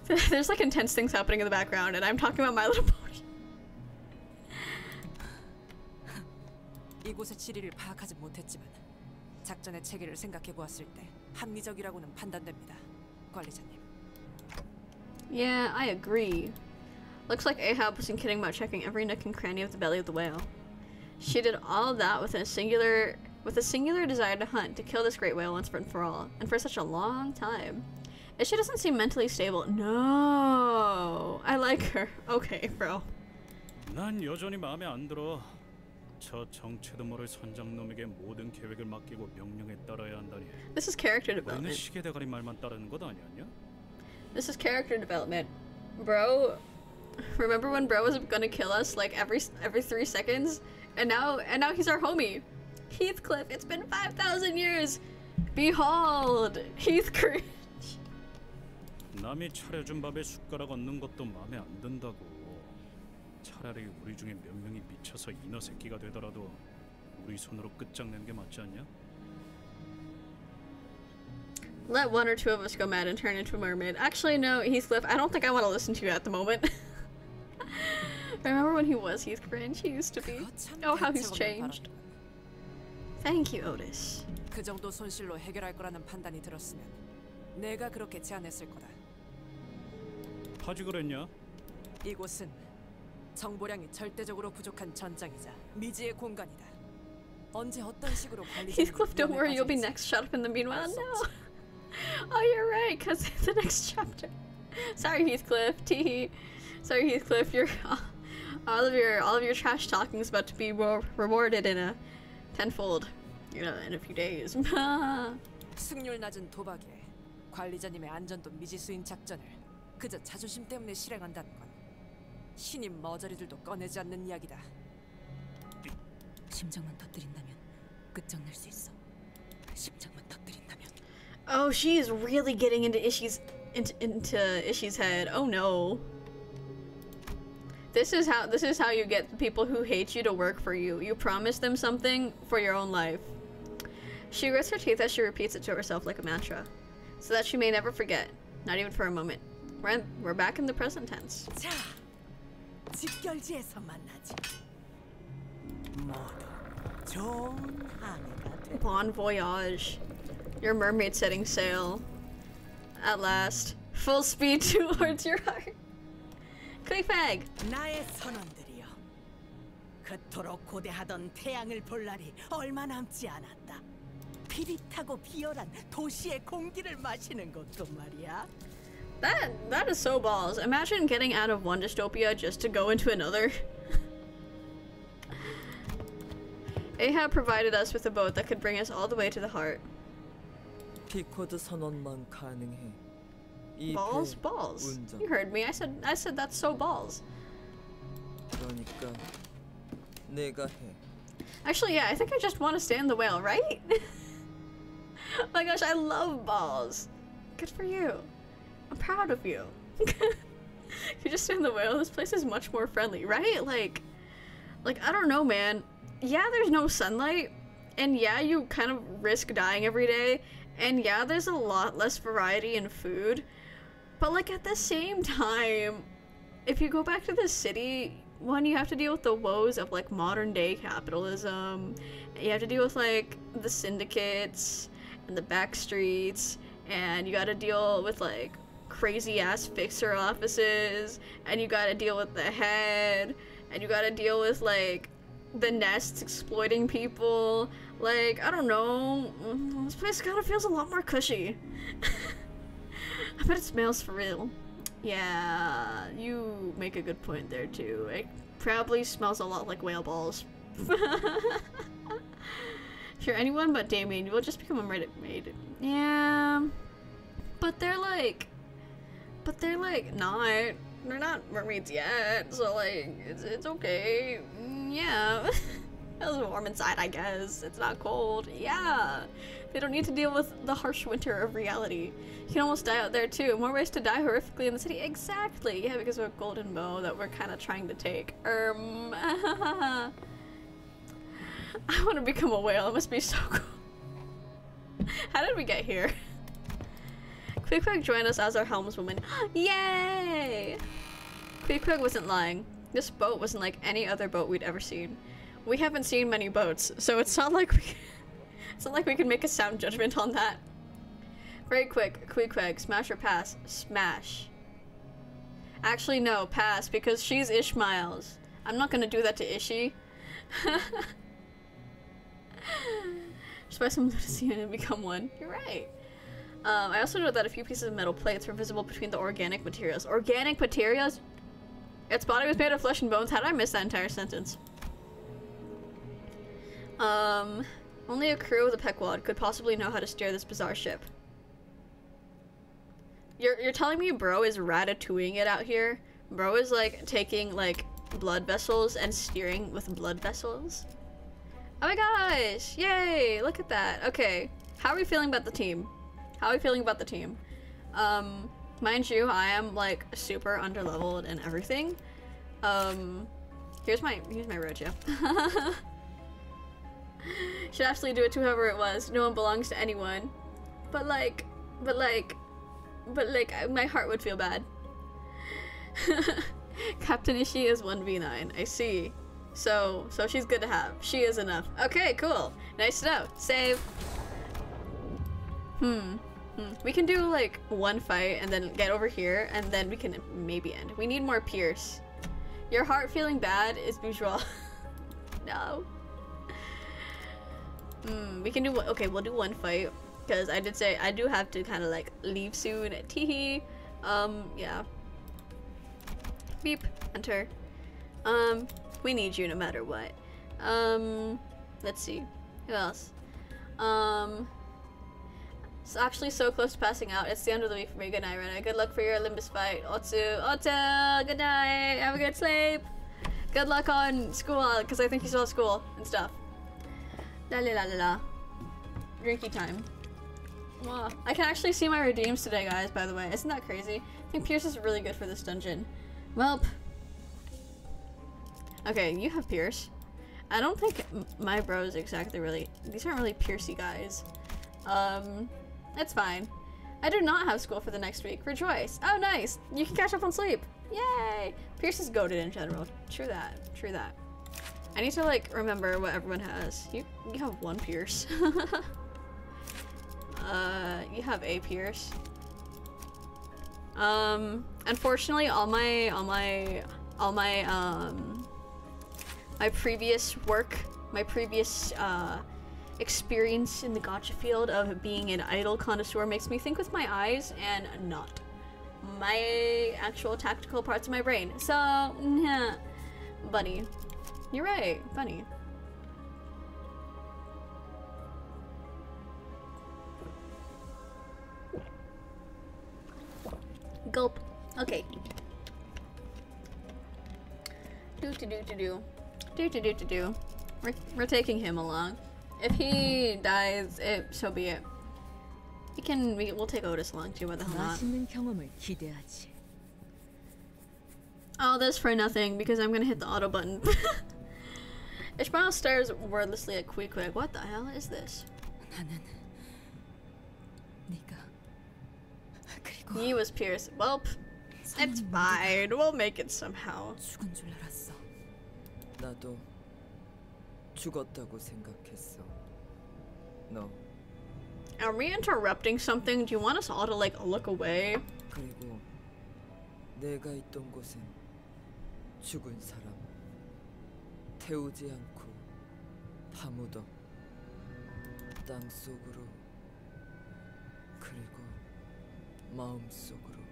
There's like intense things happening in the background, and I'm talking about My Little Pony. 이곳의 지리를 파악하지 못했지만 작전의 체계를 생각해 보았을 때 합리적이라고는 판단됩니다. 관리자님. Yeah, I agree. Looks like Ahab wasn't kidding about checking every nook and cranny of the belly of the whale. She did all of that with a singular with a singular desire to hunt, to kill this great whale once and for all, and for such a long time. And she doesn't seem mentally stable. No, I like her. Okay, bro. 난 여전히 마음에 안 들어. 저 정체도 모를 선장놈에게 모든 계획을 맡기고 명령에 따라야 한다니. This is character 너네 development. 시계 대가리 말만 따르는 것 아니었냐? This is character development, bro. Remember when bro was gonna kill us like every every three seconds, and now and now he's our homie, Heathcliff. It's been five thousand years. Behold, Heathcliff. 남이 차려준 밥에 숟가락 얹는 것도 마음에 안 든다고. 차라리 우리 중에 몇 명이 미쳐서 인어 새끼가 되더라도 우리 손으로 끝장내는 게 맞지 않냐? Let one or two of us go mad and turn into a mermaid. Actually, no, Heathcliff. I don't think I want to listen to you at the moment. Remember when he was Heathcliff? He used to be. Oh, how he's changed. Thank you, Otis. 그 정도 손실로 해결할 거라는 판단이 들었으면 내가 그렇게 제안했을 거다. 하지 그랬냐? 이곳은 정보량이 절대적으로 부족한 전장이자 미지의 공간이다. 언제 어떤 식으로 관리 Heathcliff, don't worry, you'll be next. Shut up in the meanwhile. No. Oh, you're right, because it's the next chapter. Sorry, Heathcliff. Teehee. Sorry, Heathcliff. Your all of your all of your trash talking is about to be ro- rewarded in a tenfold. You know, in a few days. 승률 낮은 도박에 관리자님의 안전도 미지수인 작전을 그저 자존심 때문에 실행한다는 건 신임 머저리들도 꺼내지 않는 이야기다. 심장만 터뜨린다면 끝장날 수 있어. 심장만 터뜨린다면. Oh, she is really getting into Ishi's into, into Ishi's head. Oh no. This is how this is how you get people who hate you to work for you. You promise them something for your own life. She grits her teeth as she repeats it to herself like a mantra, so that she may never forget, not even for a moment. We're, in, we're back in the present tense. 자, 집결지에서 만나지. 모두 좋은 항해가 되. Bon voyage. Your mermaid setting sail. At last. Full speed towards your heart. Quickbag! 나의 선원들이여. 그토록 고대하던 태양을 볼 날이 얼마 남지 않았다. 비릿하고 비열한 도시의 공기를 마시는 것도 말이야. That that is so balls. Imagine getting out of one dystopia just to go into another. Ahab provided us with a boat that could bring us all the way to the heart. Balls, balls. You heard me. I said I said that's so balls. Actually, yeah, I think I just want to stand the whale, right? oh my gosh, I love balls. Good for you. I'm proud of you. you just in the whale. This place is much more friendly, right? Like, like I don't know, man. Yeah, there's no sunlight, and yeah, you kind of risk dying every day, and yeah, there's a lot less variety in food. But like at the same time, if you go back to the city, one you have to deal with the woes of like modern day capitalism. You have to deal with like the syndicates and the back streets, and you got to deal with like crazy ass fixer offices, and you got to deal with the head, and you got to deal with like the nests exploiting people. Like I don't know, this place kind of feels a lot more cushy. I bet it smells for real. Yeah, you make a good point there too. It probably smells a lot like whale balls. if you're anyone but Damien, you will just become a Reddit maid. Yeah, but they're like, but they're like not. They're not mermaids yet, so like it's it's okay. Mm, Yeah, it's warm inside, I guess. It's not cold. Yeah, they don't need to deal with the harsh winter of reality. You can almost die out there too. More ways to die horrifically in the city. Exactly. Yeah, because of a golden bow that we're kind of trying to take. Um, I want to become a whale. It must be so cool. How did we get here? Quick joined us as our helmswoman. Yay! Quick wasn't lying. This boat wasn't like any other boat we'd ever seen. We haven't seen many boats, so it's not like we it's not like we can make a sound judgment on that. Very quick, quick, smash or pass? Smash. Actually no, pass, because she's Ishmael's. I'm not gonna do that to Ishi. Just buy some Lunacy and become one. You're right. Um, I also know that a few pieces of metal plates were visible between the organic materials. Organic materials? Its body was made of flesh and bones. How did I miss that entire sentence? Um, only a crew of the Pequod could possibly know how to steer this bizarre ship. You're, you're telling me bro is ratatouilleing it out here? Bro is like taking like blood vessels and steering with blood vessels? Oh my gosh! Yay! Look at that. Okay. How are we feeling about the team? How are you feeling about the team? Um, mind you, I am like super underleveled and everything. Um, here's my here's my rojo. Should actually do it to whoever it was. No one belongs to anyone. But like, but like, but like, my heart would feel bad. Captain Ishii is 1v9. I see. So, so she's good to have. She is enough. Okay, cool. Nice to know. Save. Hmm. Hmm. We can do like one fight and then get over here and then we can maybe end. We need more Pierce. Your heart feeling bad is bourgeois. no. Hmm. We can do one- okay. We'll do one fight because I did say I do have to kind of like leave soon. Teehee. Um. Yeah. Beep. Enter. Um. We need you no matter what. Um. Let's see. Who else? Um. It's actually so close to passing out. It's the end of the week for me. Good night, Rena. Good luck for your Olympus fight. Otsu, Otsu, good night. Have a good sleep. Good luck on school, because I think you still have school and stuff. La la la la la. Drinky time. Wow. I can actually see my redeems today, guys, by the way. Isn't that crazy? I think Pierce is really good for this dungeon. Welp. Okay, you have Pierce. I don't think my bros exactly really. These aren't really Piercy guys. Um, it's fine. I do not have school for the next week. Rejoice. Oh, nice. You can catch up on sleep. Yay. Pierce is goaded in general. True that. True that. I need to like remember what everyone has. You you have one Pierce. uh, you have a Pierce. Um, unfortunately, all my all my all my um my previous work, my previous uh experience in the gacha field of being an idol connoisseur makes me think with my eyes and not my actual tactical parts of my brain. So, yeah, bunny. You're right, bunny. Gulp. Okay. Do to do to do. Do to do to do. We're, we're taking him along. If he dies, it so be it. We can we, will take Outis along too, whether or not. All this for nothing because I'm gonna hit the auto button. Ishmael stares wordlessly at Queequeg. What the hell is this? He was pierced. Well, it's fine. We'll make it somehow. 죽었다고 생각했어. 너 Are we interrupting something? Do you want us all to like look away? 그리고 내가 있던 곳엔 죽은 사람 태우지 않고 파묻어 땅 속으로 그리고 마음 속으로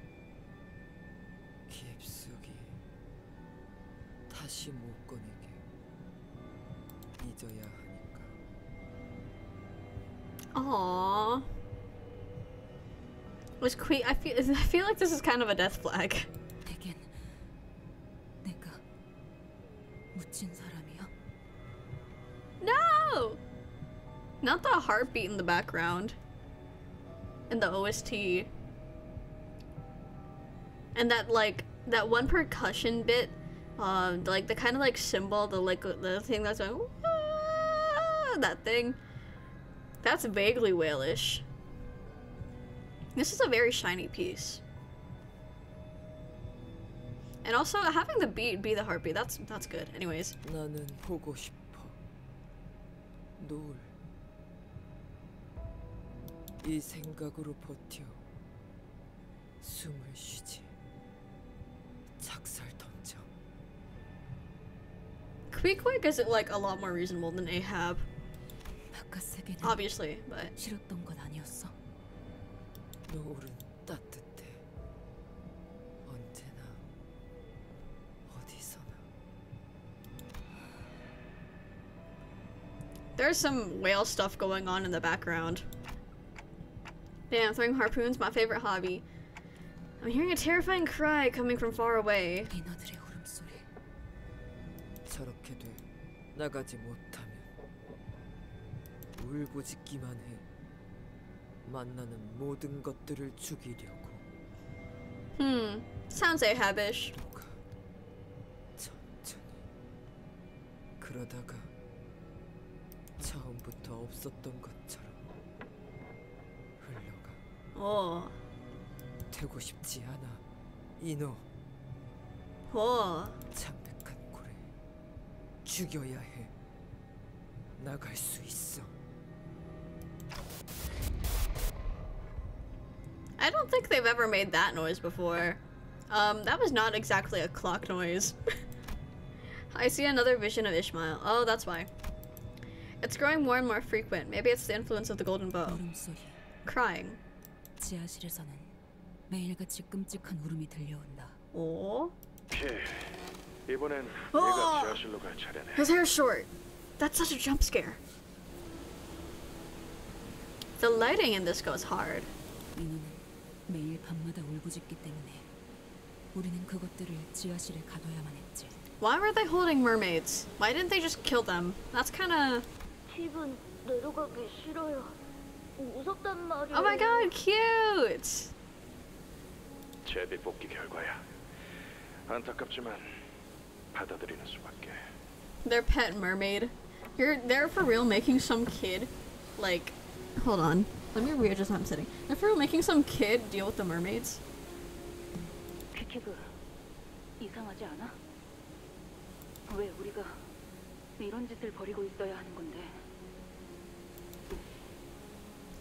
깊숙이 다시 못 꺼내게 잊어야 하니까. Aww. Which Queen? I feel. I feel like this is kind of a death flag. No! Not the heartbeat in the background. And the OST. And that like that one percussion bit, um, like the kind of like cymbal, the like the thing that's like. Ooh "Wah," that thing. That's vaguely whalish. This is a very shiny piece. And also having the beat be the heartbeat, that's that's good. Anyways. 나는 보고 싶어. 노을. 이 생각으로 버텨. 숨을 쉬지. 작살 던져. Queequeg is like a lot more reasonable than Ahab. 바깥 세계는 Obviously, but 싫었던 건 아니었어. 노을은 따뜻해. 언제나 어디서나. there's some whale stuff going on in the background. Damn, throwing harpoons, my favorite hobby. I'm hearing a terrifying cry coming from far away. 리너들의 울음소리. 저렇게 돼 나가지 못하면 울부짖기만 해. 만나는 모든 것들을 죽이려고. Hmm, sounds 천천히. 그러다가 처음부터 없었던 것처럼 흘러가. Oh, 되고 싶지 않아 이노 oh. 창백한 고래 죽여야 해. 나갈 수 있어 I don't think they've ever made that noise before. Um, that was not exactly a clock noise. I see another vision of Ishmael. Oh, that's why. It's growing more and more frequent. Maybe it's the influence of the golden bough. Crying. Oh. Oh! His hair's short. That's such a jump scare. The lighting in this goes hard. 인호는 매일 밤마다 울부짖기 때문에 우리는 그것들을 지하실에 가둬야만 했지. Why were they holding mermaids? Why didn't they just kill them? That's kind of. 집은 내려가기 싫어요. 무섭단 말이에요. Oh my god, cute! 제비 뽑기 결과야. 안타깝지만 받아들이는 수밖에. Their pet mermaid. You're they're for real making some kid, like, Hold on. Let me readjust how I'm sitting. If we're making some kid deal with the mermaids.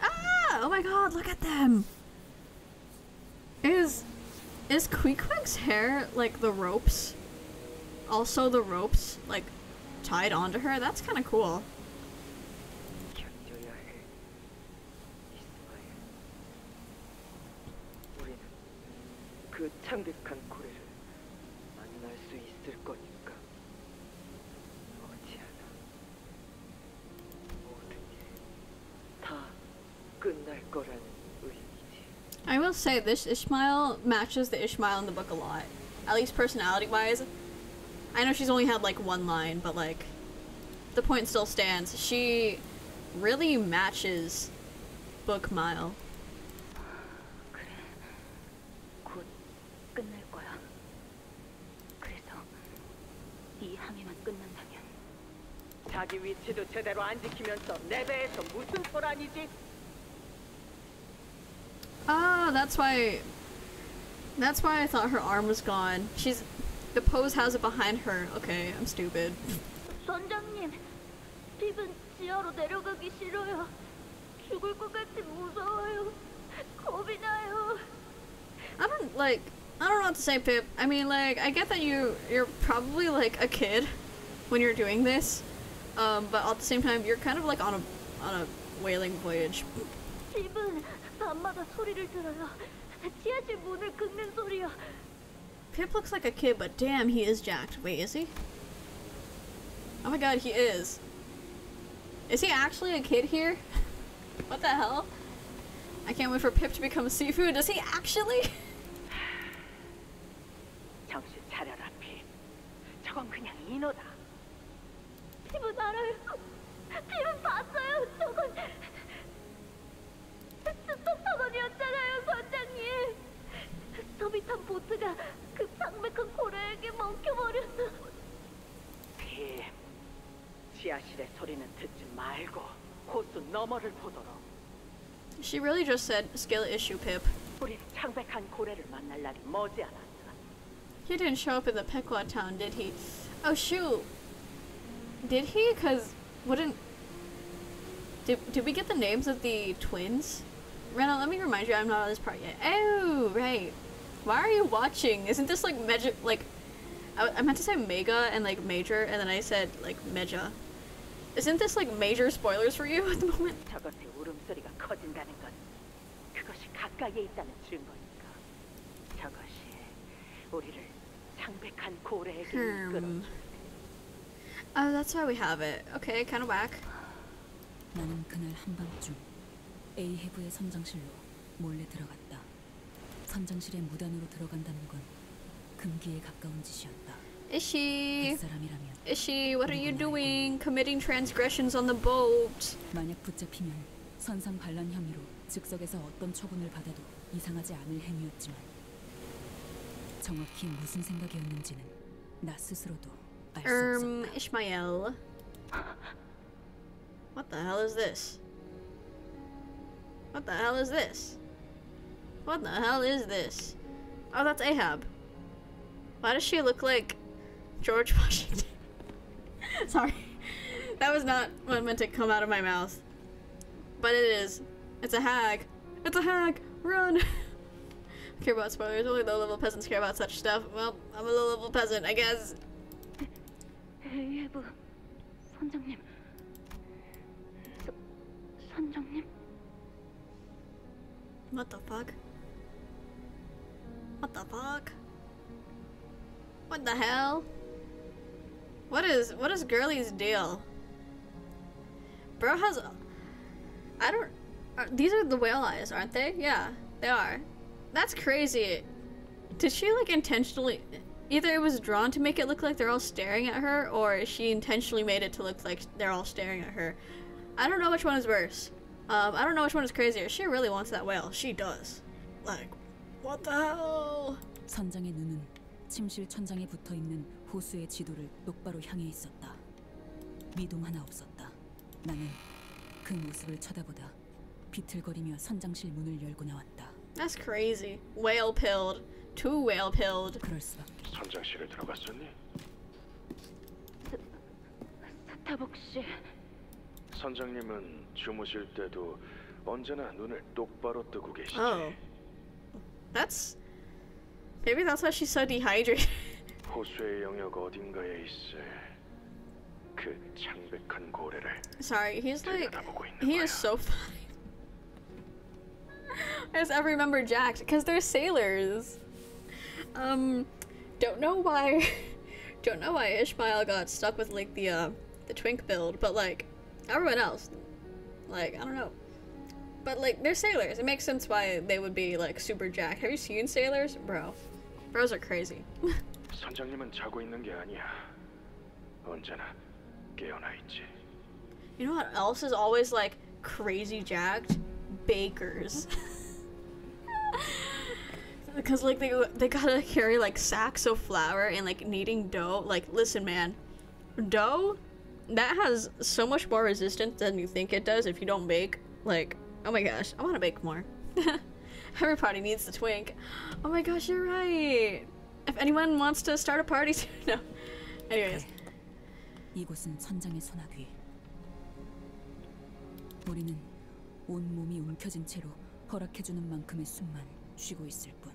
Ah! Oh my god, look at them! Is... Is Queequeg's hair, like, the ropes? Also the ropes, like, tied onto her? That's kind of cool. 그 창백한 고래를 만날 수 있을 거니까. 어지않아. 모든 게 다 끝날 거라는 의미지. I will say this Ishmael matches the Ishmael in the book a lot. At least personality wise. I know she's only had like one line, but like the point still stands. She really matches Book Mile. 자기 위치도 제대로 안 지키면서 내 배에서 무슨 소란이지? Oh, that's why. That's why I thought her arm was gone. She's. The pose has it behind her. Okay, I'm stupid. 선장님, 핍은 지하로 내려가기 싫어요. 죽을 것 같이 무서워요. 겁이 나요. I don't like. I don't know what to say, Pip. I mean, like, I get that you you're probably like a kid when you're doing this, um, but at the same time, you're kind of like on a on a whaling voyage. 핍은 밤마다 소리를 들어요. 지하실 문을 긁는 소리요. Pip looks like a kid, but damn, he is jacked. Wait, is he? Oh my god, he is. Is he actually a kid here? what the hell? I can't wait for Pip to become seafood. Does he actually? 정신 차려라, 핍. 저건 그냥 인어다. She really just said skillet issue, Pip. He didn't show up in the Pequod town, did he? Oh shoot! Did he? Because wouldn't... Did, did we get the names of the twins? Rena, let me remind you I'm not on this part yet. Oh, right. Why are you watching? Isn't this like Mega? like... I, I meant to say Mega and like Major, and then I said like Meja. Isn't this like major spoilers for you at the moment? Hmm. Oh, that's why we have it. Okay, kind of whack. 나는 그날 한밤중 에이헤브의 선장실로 몰래 들어갔다. 선장실에 무단으로 들어간다는 건 금기에 가까운 짓이었다. Is she? 사람이라면 Is she? What are you doing? Committing transgressions on the boat. 만약 붙잡히면 선상 반란 혐의로 즉석에서 어떤 처분을 받아도 이상하지 않을 행위였지만 정확히 무슨 생각이었는지는 나 스스로도 Um, Ishmael. What the hell is this? What the hell is this? What the hell is this? Oh, that's Ahab. Why does she look like George Washington? Sorry. That was not what meant to come out of my mouth. But it is. It's a hag. It's a hag! Run! care about spoilers. Only low-level peasants care about such stuff. Well, I'm a low-level peasant, I guess. 에이헤브 선장님. 서, 선장님? What the fuck? What the fuck? What the hell? What is what is Girly's deal? Bro has I don't Are, these are the whale eyes, aren't they? Yeah, they are. That's crazy. Did she like intentionally? Either it was drawn to make it look like they're all staring at her, or she intentionally made it to look like they're all staring at her. I don't know which one is worse. Um, I don't know which one is crazier. She really wants that whale. She does. Like, what the hell? 선장의 눈은 침실 천장에 붙어 있는 호수의 지도를 똑바로 향해 있었다. 미동 하나 없었다. 나는 그 모습을 쳐다보다 비틀거리며 선장실 문을 열고 나왔다. That's crazy. Whale pilled. Too whale pilled. 그럴 수밖에. 선장실에 들어갔었니? 타복 씨, 선장님은 주무실 때도 언제나 눈을 똑바로 뜨고 계시지. Oh. That's. Maybe that's why she's so dehydrated. 호수의 영역 어딘가에 있을 그 창백한 고래를 Sorry, he's like. 들여다보고 있는 He is so fine. I just I remember Jax because they're sailors. Um, don't know why, don't know why Ishmael got stuck with like the uh the twink build, but like everyone else, like I don't know. But like they're sailors. It makes sense why they would be like super jacked. Have you seen sailors, bro? Bros are crazy. 선장님은 자고 있는 게 아니야. 언제나 깨어나 있지. You know what else is always like crazy jacked? Bakers. because like they they gotta carry like sacks of flour and like kneading dough. Like listen, man, dough that has so much more resistance than you think it does if you don't bake. Like oh my gosh, I want to bake more. Everybody needs the twink. Oh my gosh, you're right. If anyone wants to start a party, no. Anyways. 이곳은 선장의 손아귀. 우리는 온 몸이 움켜진 채로 허락해주는 만큼의 숨만 쉬고 있을 뿐.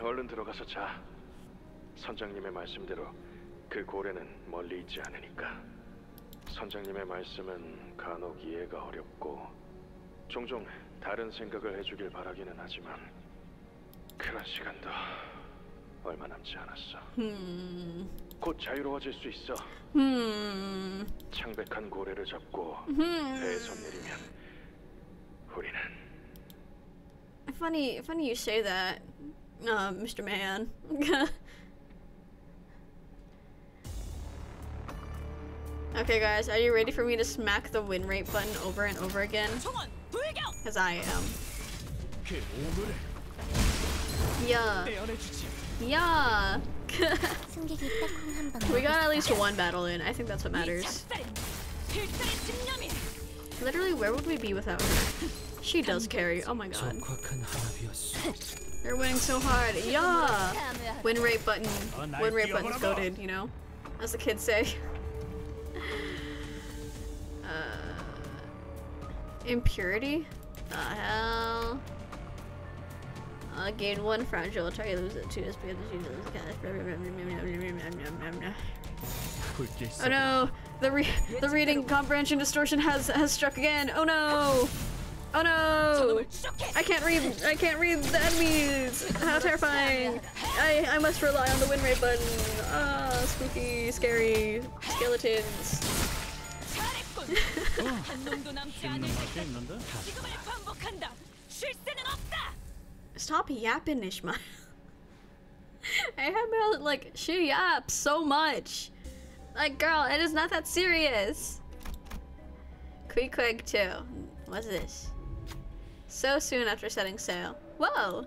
얼른 들어가서 자. 선장님의 말씀대로 그 고래는 멀리 있지 않으니까. 선장님의 말씀은 간혹 이해가 어렵고 종종 다른 생각을 해주길 바라기는 하지만 그런 시간도 얼마 남지 않았어. Hmm. 곧 자유로워질 수 있어. Hmm. 창백한 고래를 잡고 Hmm. 배에서 내리면 우리는 Funny, funny you say that, uh, Mr. Man. okay, guys, are you ready for me to smack the win rate button over and over again? Because I am. Yeah. Yeah. we got at least one battle in. I think that's what matters. Literally, where would we be without her? She does carry. Oh my god. They're winning so hard. Yeah! Win rate button. Win rate button's goaded, you know? As the kids say. uh, impurity? The hell? Uh, gain one fragile target, lose it two SP, lose cash. Oh no! The re the reading comprehension distortion has has struck again. Oh no! Oh no! I can't read. I can't read the enemies. How terrifying! I I must rely on the win rate button. Ah, oh, spooky, scary skeletons. Stop yapping, Ishmael. I have my like she yaps so much. Like, girl, it is not that serious. Queequeg, too. What's this? So soon after setting sail. Whoa!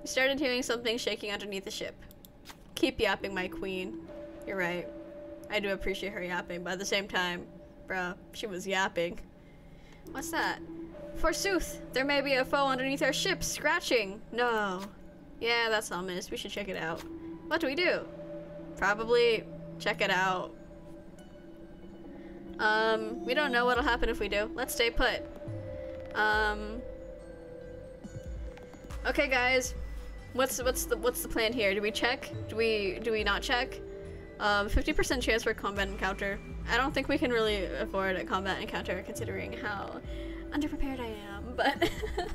We started hearing something shaking underneath the ship. Keep yapping, my queen. You're right. I do appreciate her yapping, but at the same time, bruh, she was yapping. What's that? Forsooth, there may be a foe underneath our ship, scratching. No. Yeah, that's ominous. We should check it out. What do we do? Probably check it out. Um, we don't know what'll happen if we do. Let's stay put. Um. Okay, guys. What's what's the what's the plan here? Do we check? Do we do we not check? Um, 50% chance for combat encounter. I don't think we can really afford a combat encounter considering how underprepared I am, but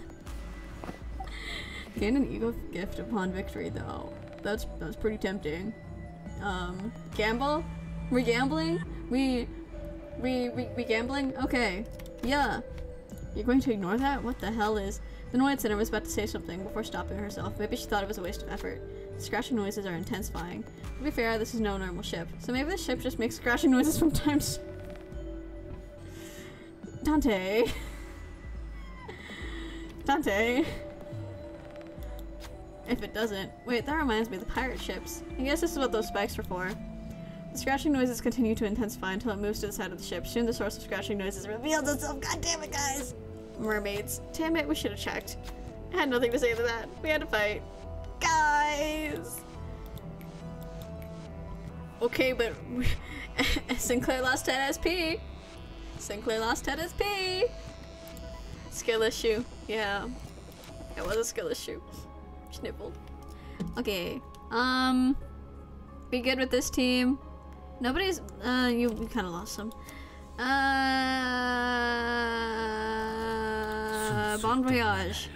gain an ego gift upon victory though. That's that's pretty tempting. Um, gamble? We gambling? We we we, we gambling? Okay. Yeah. You're going to ignore that? What the hell is... The Noid Center was about to say something before stopping herself. Maybe she thought it was a waste of effort. Scratching noises are intensifying. To be fair, this is no normal ship. So maybe the ship just makes scratching noises from. Dante. Dante. If it doesn't. Wait, that reminds me, of the pirate ships. I guess this is what those spikes were for. The scratching noises continue to intensify until it moves to the side of the ship. Soon the source of scratching noises reveals itself. God damn it, guys! Mermaids. Damn it, we should have checked. I had nothing to say to that. We had to fight. Guys! Okay, but Sinclair lost 10 SP. Sinclair lost 10 SP. Skill issue. Yeah. It was a skill issue. Snippled. Okay. Um. Be good with this team. Nobody's. Uh, you, you kind of lost some. Uh euh, bon voyage.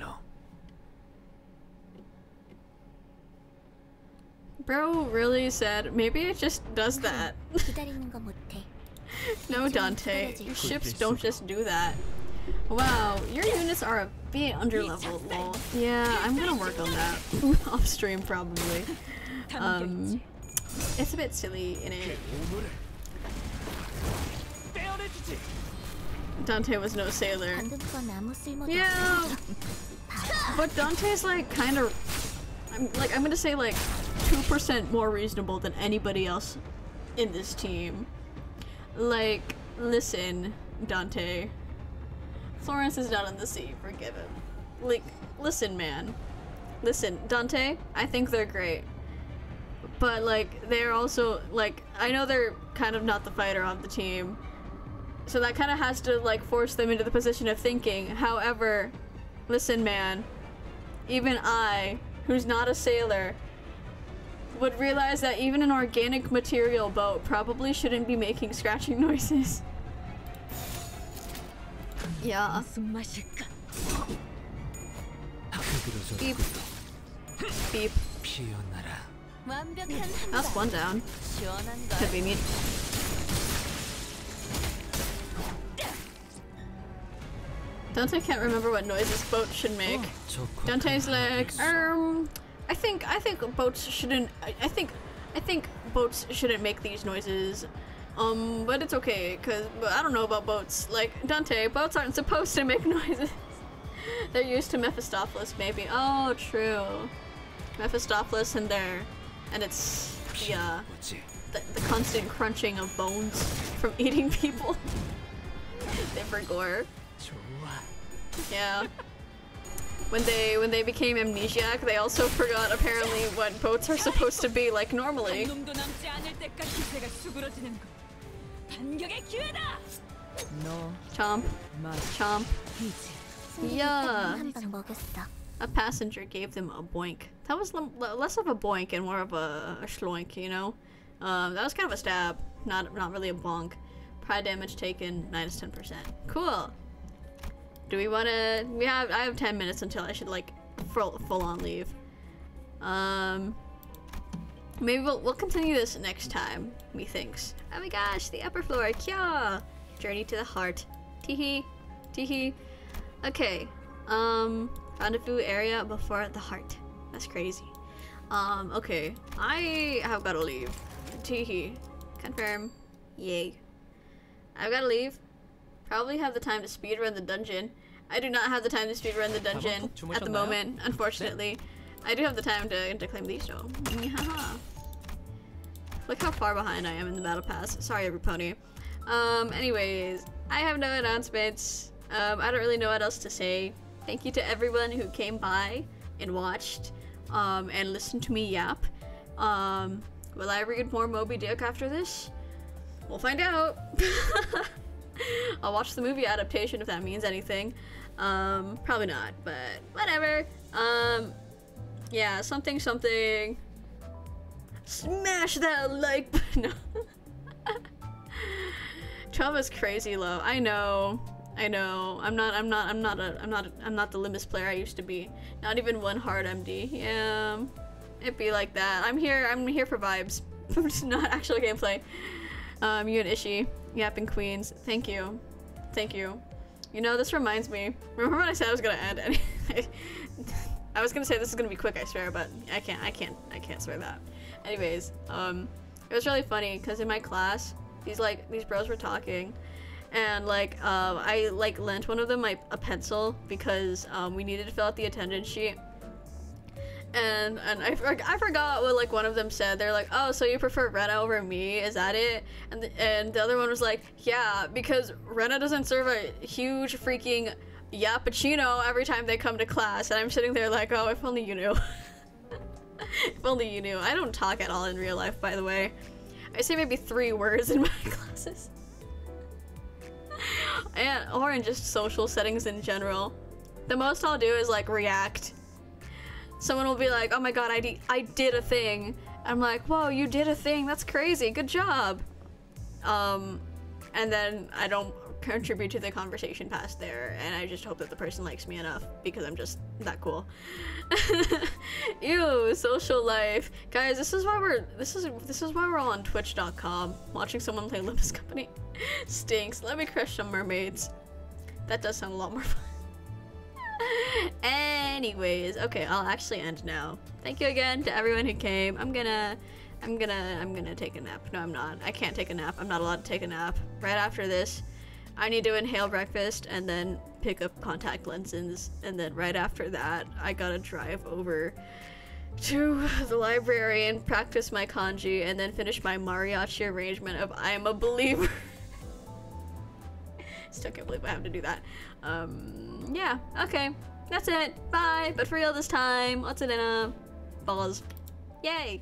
Bro really said, maybe it just does that. no, Dante. Your ships don't just do that. Wow, your units are a bit underleveled, lol. Yeah, I'm gonna work on that. Off stream, probably. Um, it's a bit silly in it. Dante was no sailor. Yeah. But Dante's like kind of, I'm like I'm gonna say like two percent more reasonable than anybody else in this team. Like, listen, Dante. Florence is not in the sea. Forgive him. Like, listen, man. Listen, Dante. I think they're great. But like, they're also like, I know they're kind of not the fighter on the team so that kind of has to like force them into the position of thinking. However, listen, man, even I, who's not a sailor, would realize that even an organic material boat probably shouldn't be making scratching noises. Yeah. Beep. Beep. That's one down. Convenient. Dante can't remember what noises boats should make. Dante's like, um, I think I think boats shouldn't. I, I think I think boats shouldn't make these noises. Um, but it's okay, cause I don't know about boats. Like Dante, boats aren't supposed to make noises. They're used to Mephistopheles, maybe. Oh, true. Mephistopheles and there, and it's the uh, the, the constant crunching of bones from eating people. they gore. Yeah. When they when they became amnesiac, they also forgot apparently what boats are supposed to be like normally. No. Chomp. Chomp. Yeah. A passenger gave them a boink. That was less of a boink and more of a, a you know? Um, that was kind of a stab, not not really a bonk. Pride damage taken, minus 10%. Cool. Do we want to... We have... I have 10 minutes until I should, like, full, full on leave. Um... Maybe we'll, we'll continue this next time, methinks. Oh my gosh, the upper floor, kya! Journey to the heart. Teehee. Teehee. Okay. Um, rendezvous area before the heart. That's crazy. Um, okay. I have gotta leave. Teehee. Confirm. Yay. I've gotta leave. Probably have the time to speedrun the dungeon. I do not have the time to speedrun the dungeon at the moment, unfortunately. I do have the time to, to claim these though. Look how far behind I am in the battle pass. Sorry, every pony. Um, anyways, I have no announcements. Um, I don't really know what else to say. Thank you to everyone who came by and watched um, and listened to me yap. Um, will I read more Moby Dick after this? We'll find out. I'll watch the movie adaptation if that means anything. Um, probably not, but whatever. Um, yeah, something, something. Smash that like button. Trauma's crazy low. I know. I know. I'm not. I'm not. I'm not a. I'm not. A, I'm not the Limbus player I used to be. Not even one hard MD. Yeah. It be like that. I'm here. I'm here for vibes. not actual gameplay. Um, you and Ishi, yapping queens. Thank you. Thank you. You know, this reminds me. Remember when I said I was gonna end? Any- I was gonna say this is gonna be quick, I swear, but I can't. I can't. I can't swear that. Anyways, um, it was really funny because in my class, these like these bros were talking, and like um, I like lent one of them my a pencil because um, we needed to fill out the attendance sheet. And and I, I forgot what like one of them said. They're like, oh, so you prefer Rena over me? Is that it? And the, and the other one was like, yeah, because Rena doesn't serve a huge freaking yappuccino every time they come to class. And I'm sitting there like, oh, if only you knew. if only you knew. I don't talk at all in real life, by the way. I say maybe three words in my classes. and or in just social settings in general. The most I'll do is like react. Someone will be like, "Oh my god, I, I did a thing." I'm like, "Whoa, you did a thing. That's crazy. Good job." Um, and then I don't contribute to the conversation past there, and I just hope that the person likes me enough because I'm just that cool. Ew, social life, guys. This is why we're this is this is why we're all on Twitch.com watching someone play Limbus Company. Stinks. Let me crush some mermaids. That does sound a lot more fun. Anyways, okay, I'll actually end now. Thank you again to everyone who came. I'm gonna, I'm gonna, I'm gonna take a nap. No, I'm not. I can't take a nap. I'm not allowed to take a nap. Right after this, I need to inhale breakfast and then pick up contact lenses. And then right after that, I gotta drive over to the library and practice my kanji and then finish my mariachi arrangement of I am a believer. Still can't believe I have to do that. Um, yeah, okay. That's it. Bye. But for real this time, what's it in a balls? Yay!